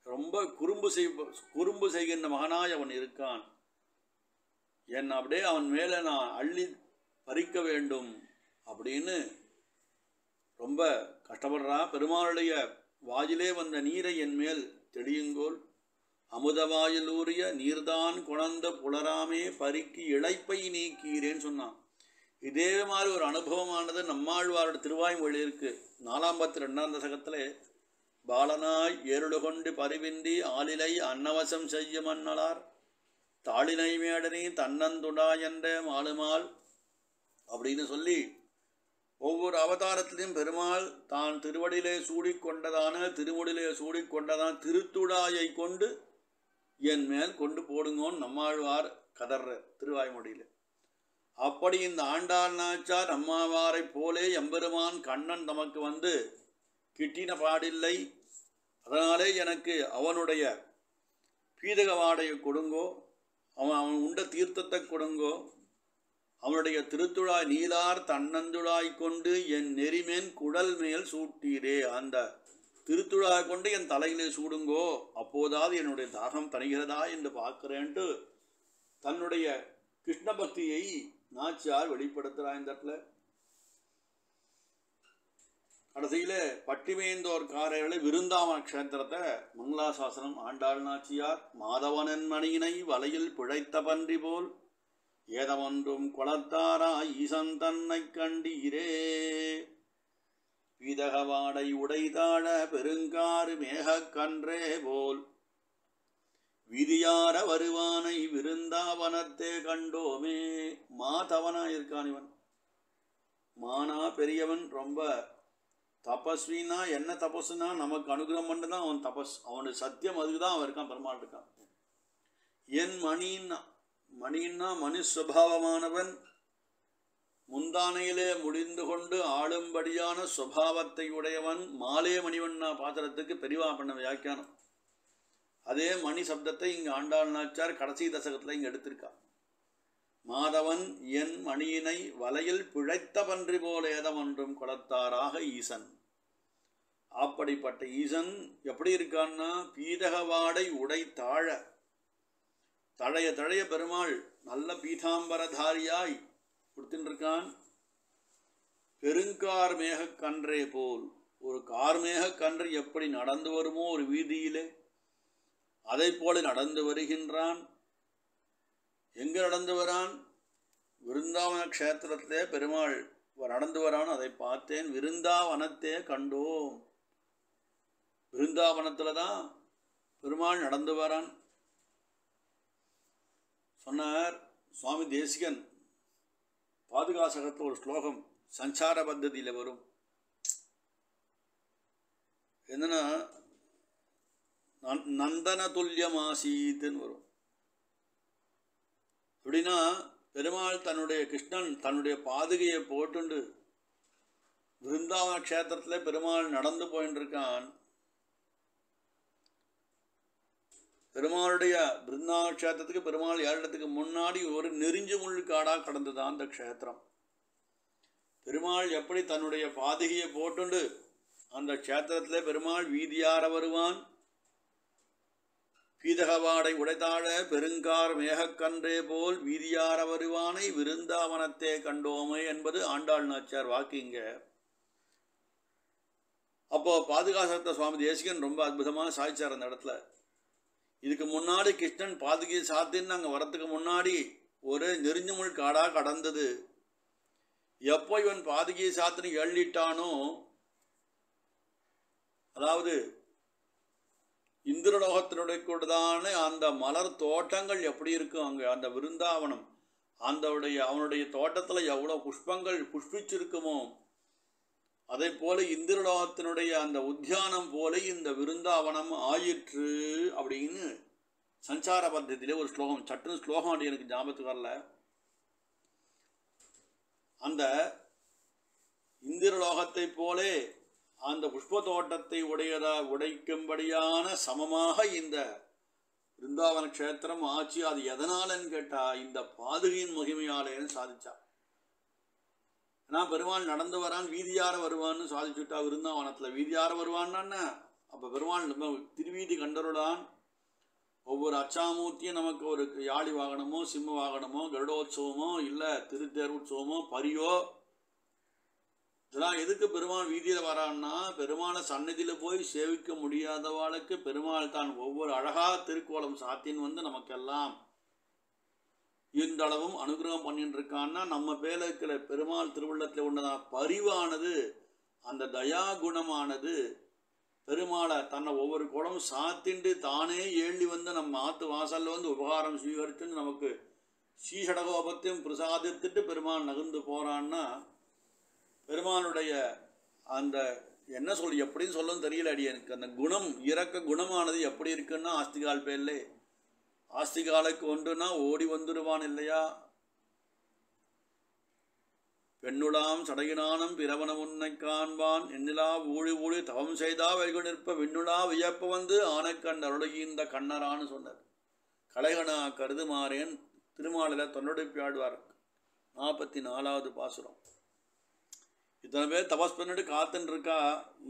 ரொம்ப குறும்பு செய் குறும்பு செய்கின்ற மகனாய் அவன் இருக்கான். என் அப்படியே அவன் மேலே நான் அள்ளி பறிக்க வேண்டும் அப்படின்னு ரொம்ப கஷ்டப்படுறான் பெருமாளுடைய வாயிலே வந்த நீரை என் மேல் தெளியுங்கோல். அமுதவாயிலூரிய நீர்தான் குணந்த புலராமே பறிக்கு இழைப்பை நீக்கீரேன்னு சொன்னான். இதே மாதிரி ஒரு அனுபவமானது நம்மாழ்வாரோட திருவாய்மொழி இருக்கு. நாலாம் பத்து ரெண்டாம் தசகத்தில் பாலனாய் ஏருடு கொண்டு பரிவின்றி ஆளிலை அன்னவசம் செய்ய மன்னலார் தாளினை மேடனி தன்னந்துடா என்ற மாலுமால் அப்படின்னு சொல்லி ஒவ்வொரு அவதாரத்திலையும் பெருமாள் தான் திருவடியிலே சூடிக்கொண்டதான திருவடியிலே சூடிக்கொண்டதான திருத்துடாயை கொண்டு என் மேல் கொண்டு போடுங்கோன்னு நம்மாழ்வார் கதற திருவாய்மொழியில். அப்படி இந்த ஆண்டாள் நாச்சார் அம்மாவாரைப் போலே எம்பெருமான் கண்ணன் தமக்கு வந்து கிட்டின பாடில்லை. அதனாலே எனக்கு அவனுடைய பீதக வாடையை கொடுங்கோ அவன் அவன் உண்ட தீர்த்தத்தை கொடுங்கோ. அவனுடைய திருத்துழாய் நீலார் தன்னந்துழாய் கொண்டு என் நெறிமேன் குடல் மேல் சூட்டீரே அந்த திருத்துழா கொண்டு என் தலையிலே சூடுங்கோ அப்போதாவது என்னுடைய தாகம் தணிகிறதா என்று பார்க்கிறேன்ட்டு தன்னுடைய கிருஷ்ண பக்தியை நாச்சியார் வெளிப்படுத்துறா இந்த இடத்துல. கடைசியில் பட்டிமேந்தோர் காரைகளை விருந்தாவன க்ஷேத்திரத்தை மங்களாசாசனம் ஆண்டாள் நாச்சியார் மாதவனன் மணியினை வலையில் பிழைத்த பன்றி போல் ஏதவொன்றும் குளத்தாரா ஈசன் தன்னை கண்டீரே. பீதகவாடை உடைதாழ பெருங்காறு மேகக்கன்றே போல். விதியார வருவானை விருந்தாவனத்தே கண்டோமே. மாதவனா இருக்கான் இவன் மானா பெரியவன் ரொம்ப தபஸ்வினா என்ன தபஸ்னா நமக்கு அனுகிரகம் பண்ணி தான் அவன் தபஸ் அவனுடைய சத்தியம் அதுக்கு தான் அவன் இருக்கான் பெருமாள் இருக்கான். என் மணின்னா மணின்னா மனுஸ்வபாவமானவன் முந்தானையிலே முடிந்து கொண்டு ஆளும்படியான சுபாவத்தை உடையவன் மாலே மணிவண்ணா பாத்திரத்துக்கு பெரிவா பண்ண வியாக்கியானம். அதே மணி சப்தத்தை இங்கு ஆண்டாள் நாச்சார் கடைசி தசகத்தில் இங்கே எடுத்திருக்கா மாதவன் என் மணியினை வலையில் பிழைத்த பன்றி போல ஏதமன்றும் கொளத்தாராக ஈசன். அப்படிப்பட்ட ஈசன் எப்படி இருக்கான்னா பீதகவாடை உடை தாழ. தழைய தழைய பெருமாள் நல்ல பீதாம்பரதாரியாய் கொடுத்துட்டு இருக்கான் பெருங்கார் மேகக் கன்றே போல். ஒரு கார்மேக கன்று எப்படி நடந்து வருமோ ஒரு வீதியிலே அதை போல நடந்து வருகின்றான். எங்கே நடந்து வரான்? விருந்தாவன க்ஷேத்திரத்திலே பெருமாள் நடந்து வரான். அதை பார்த்தேன். விருந்தாவனத்தே கண்டோம். விருந்தாவனத்தில் தான் பெருமாள் நடந்து வரான். சொன்னார் சுவாமி தேசிகன் பாதுகாசகத்தில் ஒரு ஸ்லோகம் சஞ்சார பத்ததியில் வரும். என்னன்னா நந்தன துல்லியமாசீத்துன்னு வரும். அப்படின்னா பெருமாள் தன்னுடைய கிருஷ்ணன் தன்னுடைய பாதுகையை போட்டுண்டு விருந்தாவன க்ஷேத்திரத்தில் பெருமாள் நடந்து போயின்னு இருக்கான் பெருமாளுடைய பிருந்தாவன கஷேத்திரத்துக்கு பெருமாள் ஏழத்துக்கு முன்னாடி ஒரு நெறிஞ்சு முள்ளு காடாக கடந்துதான் அந்த க்ஷேத்திரம். பெருமாள் எப்படி தன்னுடைய பாதகியை போட்டுண்டு அந்த க்ஷேத்திரத்தில் பெருமாள் வீதியார வருவான்? பீதகவாடை உடைத்தாழ பெருங்கார் மேகக்கன்றே போல் வீதியார வருவானை விருந்தாவனத்தே கண்டோமே என்பது ஆண்டாள் நாச்சார் வாக்கிங்க அப்போ பாதுகாசத்த சுவாமி தேசிகன் ரொம்ப அற்புதமாக சாய்ச்சார் அந்த இடத்துல. இதுக்கு முன்னாடி கிருஷ்ணன் பாதுகை சாத்தின்னு அங்கே வரத்துக்கு முன்னாடி ஒரு நெறிஞ்சமுள் காடாக கடந்தது. எப்போ இவன் பாதுகை சாத்தின்னு எழுதிட்டானோ அதாவது இந்திரலோகத்தினுடைய கூடதான அந்த மலர் தோட்டங்கள் எப்படி இருக்கும் அங்கே அந்த விருந்தாவனம். அந்தவுடைய அவனுடைய தோட்டத்தில் எவ்வளோ புஷ்பங்கள் புஷ்பிச்சிருக்குமோ அதே போல இந்திரலோகத்தினுடைய அந்த உத்தியானம் போல இந்த விருந்தாவனம் ஆயிற்று அப்படின்னு சஞ்சார பத்தத்திலே ஒரு ஸ்லோகம் சட்டுன்னு ஸ்லோகம் அப்படி எனக்கு ஞாபகத்துக்கு வரல. அந்த இந்திரலோகத்தை போலே அந்த புஷ்ப தோட்டத்தை உடையதா உடைக்கும்படியான சமமாக இந்த பிருந்தாவன க்ஷேத்திரம் ஆச்சு. அது எதனாலன்னு கேட்டா இந்த பாதுகையின் மகிமையாலேன்னு சாதிச்சா. ஆனால் பெருமாள் நடந்து வரான் வீதியார வருவான்னு சாதிச்சுட்டா விருந்தாவனத்தில் வீதியார வருவான்னா அப்போ பெருமாள் நம்ம திருவீதி கண்டருடான் ஒவ்வொரு அச்சாமூர்த்தியும் நமக்கு ஒரு யாழி வாகனமோ சிம்ம வாகனமோ கருடோத்சவமோ இல்லை திருத்தேர் உற்சவமோ பரியோ. இதெல்லாம் எதுக்கு பெருமாள் வீதியில் வரான்னா பெருமாளை சன்னதியில் போய் சேவிக்க முடியாதவாளுக்கு பெருமாள் தான் ஒவ்வொரு அழகா திருக்கோலம் சாத்தின்னு வந்து நமக்கெல்லாம் இந்தளவும் அனுகிரகம் பண்ணிட்டு இருக்கான்னா நம்ம பேர இருக்கிற பெருமாள் திருவள்ளத்தில் உண்டதான் பரிவானது அந்த தயா குணமானது பெருமாளை தன்னை ஒவ்வொரு குடமும் சாத்திண்டு தானே ஏழி வந்து நம்ம ஆத்து வாசல்ல வந்து உபகாரம் ஸ்வீகரிச்சுன்னு நமக்கு ஸ்ரீஷடகோபத்தையும் பிரசாதித்துட்டு பெருமாள் நகர்ந்து போறான்னா பெருமானுடைய அந்த என்ன சொல் எப்படின்னு சொல்லவும் தெரியல அடி எனக்கு. அந்த குணம் இறக்க குணமானது எப்படி இருக்குன்னா ஆஸ்திகால் பேர்லே ஆஸ்திகாலுக்கு ஒன்றுனா ஓடி வந்துடுவான் இல்லையா? பெண்ணுளாம் சடையினானும் பிறவன உன்னை காண்பான். எண்ணிலா ஊழி ஊழி தவம் செய்தா வைகு நிற்ப. விண்ணுலா வியப்ப வந்து ஆனைக்கண் அருளகின்ற கண்ணரான்னு சொன்னார். கலைகனா கருதுமாறேன் திருமாலில் தொண்டடைப்பி ஆடுவார் நாற்பத்தி நாலாவது பாசுரம். இத்தனை பேர் தபஸ் பண்ணிட்டு காத்துன்னு இருக்கா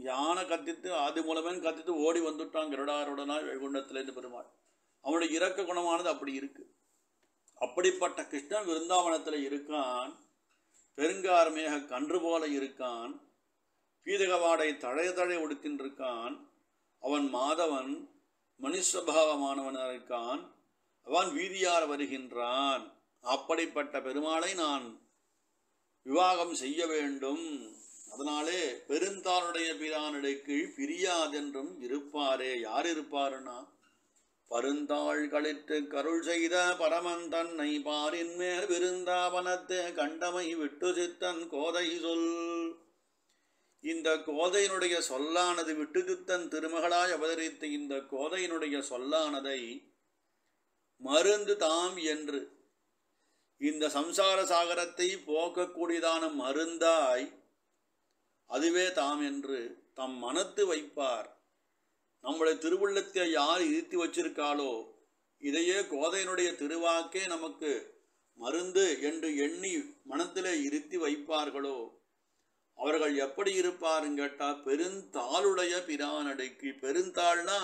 யானை கத்தித்து ஆதி மூலமேன்னு கத்தித்து ஓடி வந்துட்டான். கருடாருடனா வைகுண்டத்திலேருந்து பெருமாள். அவனுடைய இறக்க குணமானது அப்படி இருக்கு. அப்படிப்பட்ட கிருஷ்ணன் விருந்தாவனத்தில் இருக்கான் பெருங்காரமேக கன்று போல இருக்கான் பீதகவாடை தழைய தழை உடுத்தின்றிருக்கான் அவன் மாதவன் மனுஷபாவமானவனாக இருக்கான் அவன் வீதியார் வருகின்றான். அப்படிப்பட்ட பெருமாளை நான் விவாகம் செய்ய வேண்டும். அதனாலே பெருந்தாளுடைய பிரானுடைய கீழ் பிரியாதென்றும் இருப்பாரே. யார் இருப்பாருன்னா? பருந்தாள்களிற்கு கருள் செய்த பரமன் தன்னை பாரின் மேல் விருந்தாவனத்து கண்டமை விட்டு சித்தன் கோதை சொல். இந்த கோதையினுடைய சொல்லானது விட்டு சித்தன் திருமகளாய் அவதரித்த இந்த கோதையினுடைய சொல்லானதை மருந்து தாம் என்று இந்த சம்சார சாகரத்தை போக்கக்கூடியதான மருந்தாய் அதுவே தாம் என்று தம் மனத்து வைப்பார். நம்மளை திருவுள்ளத்தை யார் இருத்தி வச்சிருக்காளோ இதையே கோதையினுடைய திருவாக்கே நமக்கு மருந்து என்று எண்ணி மனத்திலே இருத்தி வைப்பார்களோ? அவர்கள் எப்படி இருப்பாருன்னு கேட்டால் பெருந்தாளுடைய பிரானடைக்கு. பெருந்தாள்னா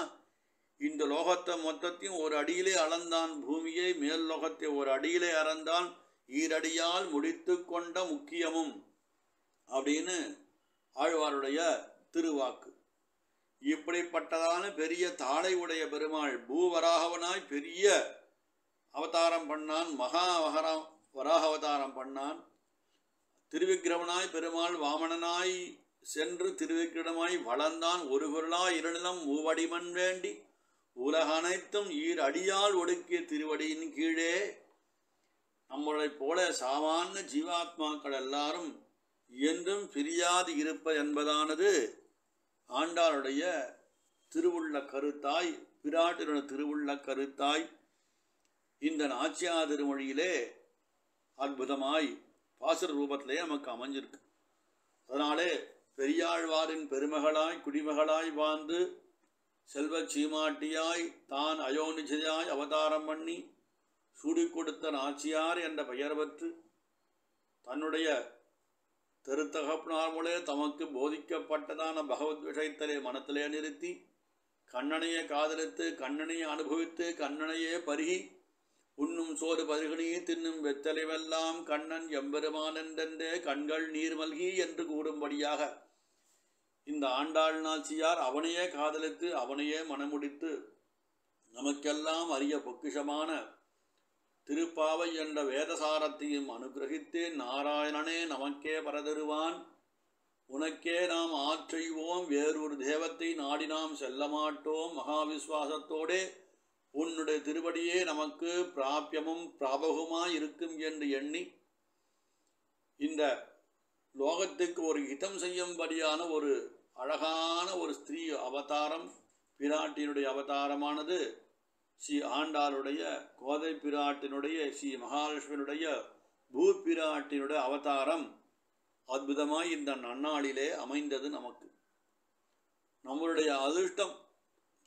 இந்த லோகத்தை மொத்தத்தையும் ஒரு அடியிலே அளந்தான் பூமியை மேல் லோகத்தை ஒரு அடியிலே அறந்தான் ஈரடியால் முடித்து கொண்ட முக்கியமும் அப்படின்னு ஆழ்வாருடைய திருவாக்கு. இப்படிப்பட்டதான பெரிய தாளை உடைய பெருமாள் பூவராகவனாய் பெரிய அவதாரம் பண்ணான் மகா அவகரம் வராக அவதாரம் பண்ணான். திருவிக்கிரமனாய் பெருமாள் வாமணனாய் சென்று திருவிக்கிரமாய் வளர்ந்தான். ஒரு பொருளா இருநிலம் மூவடிமண் வேண்டி உலகனைத்தும் ஈர் அடியால் ஒடுக்கிய திருவடியின் கீழே நம்மளைப் போல சாமானிய ஜீவாத்மாக்கள் எல்லாரும் என்றும் பிரியாது இருப்ப என்பதானது. ஆண்டாளுடைய திருவுள்ள கருத்தாய் பிராட்டினுடைய திருவுள்ள கருத்தாய் இந்த நாச்சியா திருமொழியிலே அற்புதமாய் பாசுர ரூபத்திலே நமக்கு அமைஞ்சிருக்கு. அதனாலே பெரியாழ்வாரின் பெருமகளாய் குடிமகளாய் வாழ்ந்து செல்வச் சீமாட்டியாய் தான் அயோனிஜையாய் அவதாரம் பண்ணி சூடி கொடுத்த நாச்சியார் என்ற பெயர் பெற்று தன்னுடைய திருத்தகப்பனார் மூலே தமக்கு போதிக்கப்பட்டதான பகவத் விஷயத்திலே மனத்திலே நிறுத்தி கண்ணனையை காதலித்து கண்ணனையை அனுபவித்து கண்ணனையே பருகி உண்ணும் சோறு பருகினி தின்னும் வெத்தலைவெல்லாம் கண்ணன் எம்பெருமான் என்றென்றே கண்கள் நீர் மல்கி என்று கூறும்படியாக இந்த ஆண்டாள் நாச்சியார் அவனையே காதலித்து அவனையே மனமுடித்து நமக்கெல்லாம் அரிய பொக்கிஷமான திருப்பாவை என்ற வேதசாரத்தையும் அனுகிரகித்து நாராயணனே நமக்கே பரதருவான் உனக்கே நாம் ஆற்றைவோம் வேறொரு தேவத்தை நாடி நாம் செல்ல மாட்டோம். மகாவிஸ்வாசத்தோடே உன்னுடைய திருவடியே நமக்கு பிராபியமும் பிராபகமாய் இருக்கும் என்று எண்ணி இந்த லோகத்துக்கு ஒரு ஹிதம் செய்யும்படியான ஒரு அழகான ஒரு ஸ்திரீ அவதாரம் பிராட்டியினுடைய அவதாரமானது ஸ்ரீ ஆண்டாளுடைய கோதை பிராட்டினுடைய ஸ்ரீ மகாலட்சுமியினுடைய பூபிராட்டினுடைய அவதாரம் அற்புதமாய் இந்த நன்னாளிலே அமைந்தது நமக்கு. நம்மளுடைய அதிர்ஷ்டம்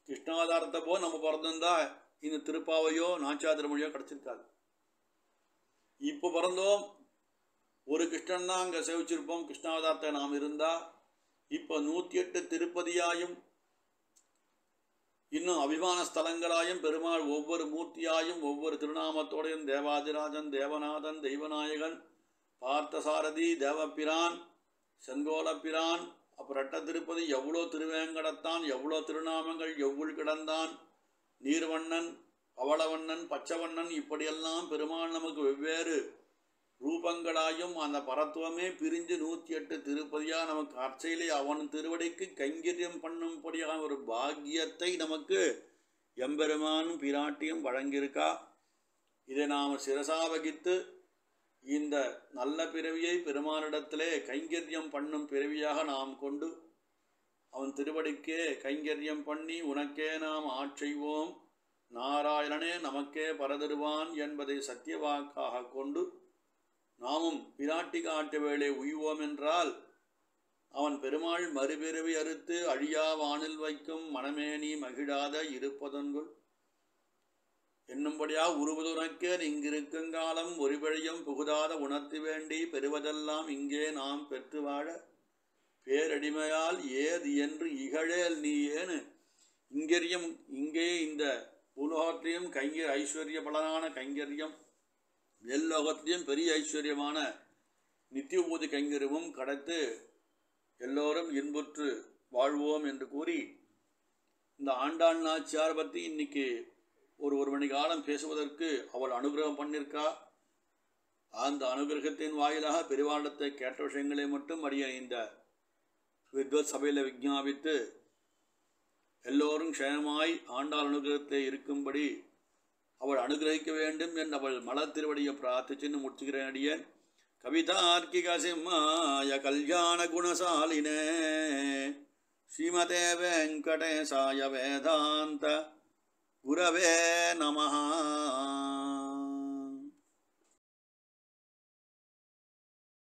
கிருஷ்ணாதாரத்தை போ நம்ம பிறந்திருந்தா இந்த திருப்பாவையோ நாச்சா மொழியோ கிடச்சிருக்காது. இப்போ பிறந்தோம் ஒரு கிருஷ்ணன் தான் அங்கே சேவிச்சிருப்போம் கிருஷ்ணாவதாரத்தை நாம் இருந்தால் இப்போ நூற்றி எட்டு திருப்பதியாயும் இன்னும் அபிமான ஸ்தலங்களாயும் பெருமாள் ஒவ்வொரு மூர்த்தியாயும் ஒவ்வொரு திருநாமத்தோடையும் தேவாதிராஜன் தேவநாதன் தெய்வநாயகன் பார்த்தசாரதி தேவப்பிரான் செங்கோலப்பிரான் அப்புறம் ரெட்ட திருப்பதி எவ்வளோ திருவேங்கடத்தான் எவ்வளோ திருநாமங்கள் எவ்வுள் கிடந்தான் நீர்வண்ணன் பவளவண்ணன் பச்சவண்ணன் இப்படியெல்லாம் பெருமாள் நமக்கு வெவ்வேறு ரூபங்களாயும் அந்த பரத்துவமே பிரிஞ்சு நூற்றி எட்டு திருப்பதியாக நமக்கு அர்ச்சையிலே அவன் திருவடிக்கு கைங்கரியம் பண்ணும்படியான ஒரு பாக்கியத்தை நமக்கு எம்பெருமானும் பிராட்டியும் வழங்கியிருக்கா. இதை நாம் சிரசா வகித்து இந்த நல்ல பிறவியை பெருமானிடத்திலே கைங்கரியம் பண்ணும் பிறவியாக நாம் கொண்டு அவன் திருவடிக்கே கைங்கரியம் பண்ணி உனக்கே நாம் ஆட்செய்வோம் நாராயணனே நமக்கே பரதருவான் என்பதை சத்தியவாக்காக கொண்டு நாமும் பிராட்டி காட்டு வேளை உய்வோம் என்றால் அவன் பெருமாள் மறுபிறவி அறுத்து அழியா வானில் வைக்கும் மனமேனி மகிழாத இருப்பதன்குள் என்னும்படியா உருவதுனக்கே இங்கிருக்குங்காலம் ஒருவழியும் புகுதாத உணர்த்து வேண்டி பெறுவதெல்லாம் இங்கே நாம் பெற்று வாழ பேரடிமையால் ஏது என்று இகழேல் நீ ஏனு? இங்கரியம் இங்கே இந்த பூலோகத்தையும் கைங்கர் ஐஸ்வர்ய பலனான கைங்கரியம் எல்லோகத்திலையும் பெரிய ஐஸ்வர்யமான நித்திய பூதி கைங்கரியமும் கடத்து எல்லோரும் இன்புற்று வாழ்வோம் என்று கூறி இந்த ஆண்டாள் நாச்சியார் பற்றி இன்னைக்கு ஒரு ஒரு மணி காலம் பேசுவதற்கு அவள் அனுகிரகம் பண்ணியிருக்கா அந்த அனுகிரகத்தின் வாயிலாக பெருவாண்டத்தை கேட்ட விஷயங்களை மட்டும் அறிய இந்த வித்வத் சபையில் விஜாபித்து எல்லோரும் க்ஷயமாய் ஆண்டாள் அனுகிரகத்தை இருக்கும்படி அவள் அனுகிரகிக்க வேண்டும் என்று அவள் மலர் திருவடியை பிரார்த்திச்சுன்னு முடிச்சுக்கிறேன் அடியேன். கவிதார்க்கிக சிம்மாய கல்யாண குணசாலினே. ஸ்ரீமதே வெங்கடேசாய வேதாந்த. குரவே நமஹா.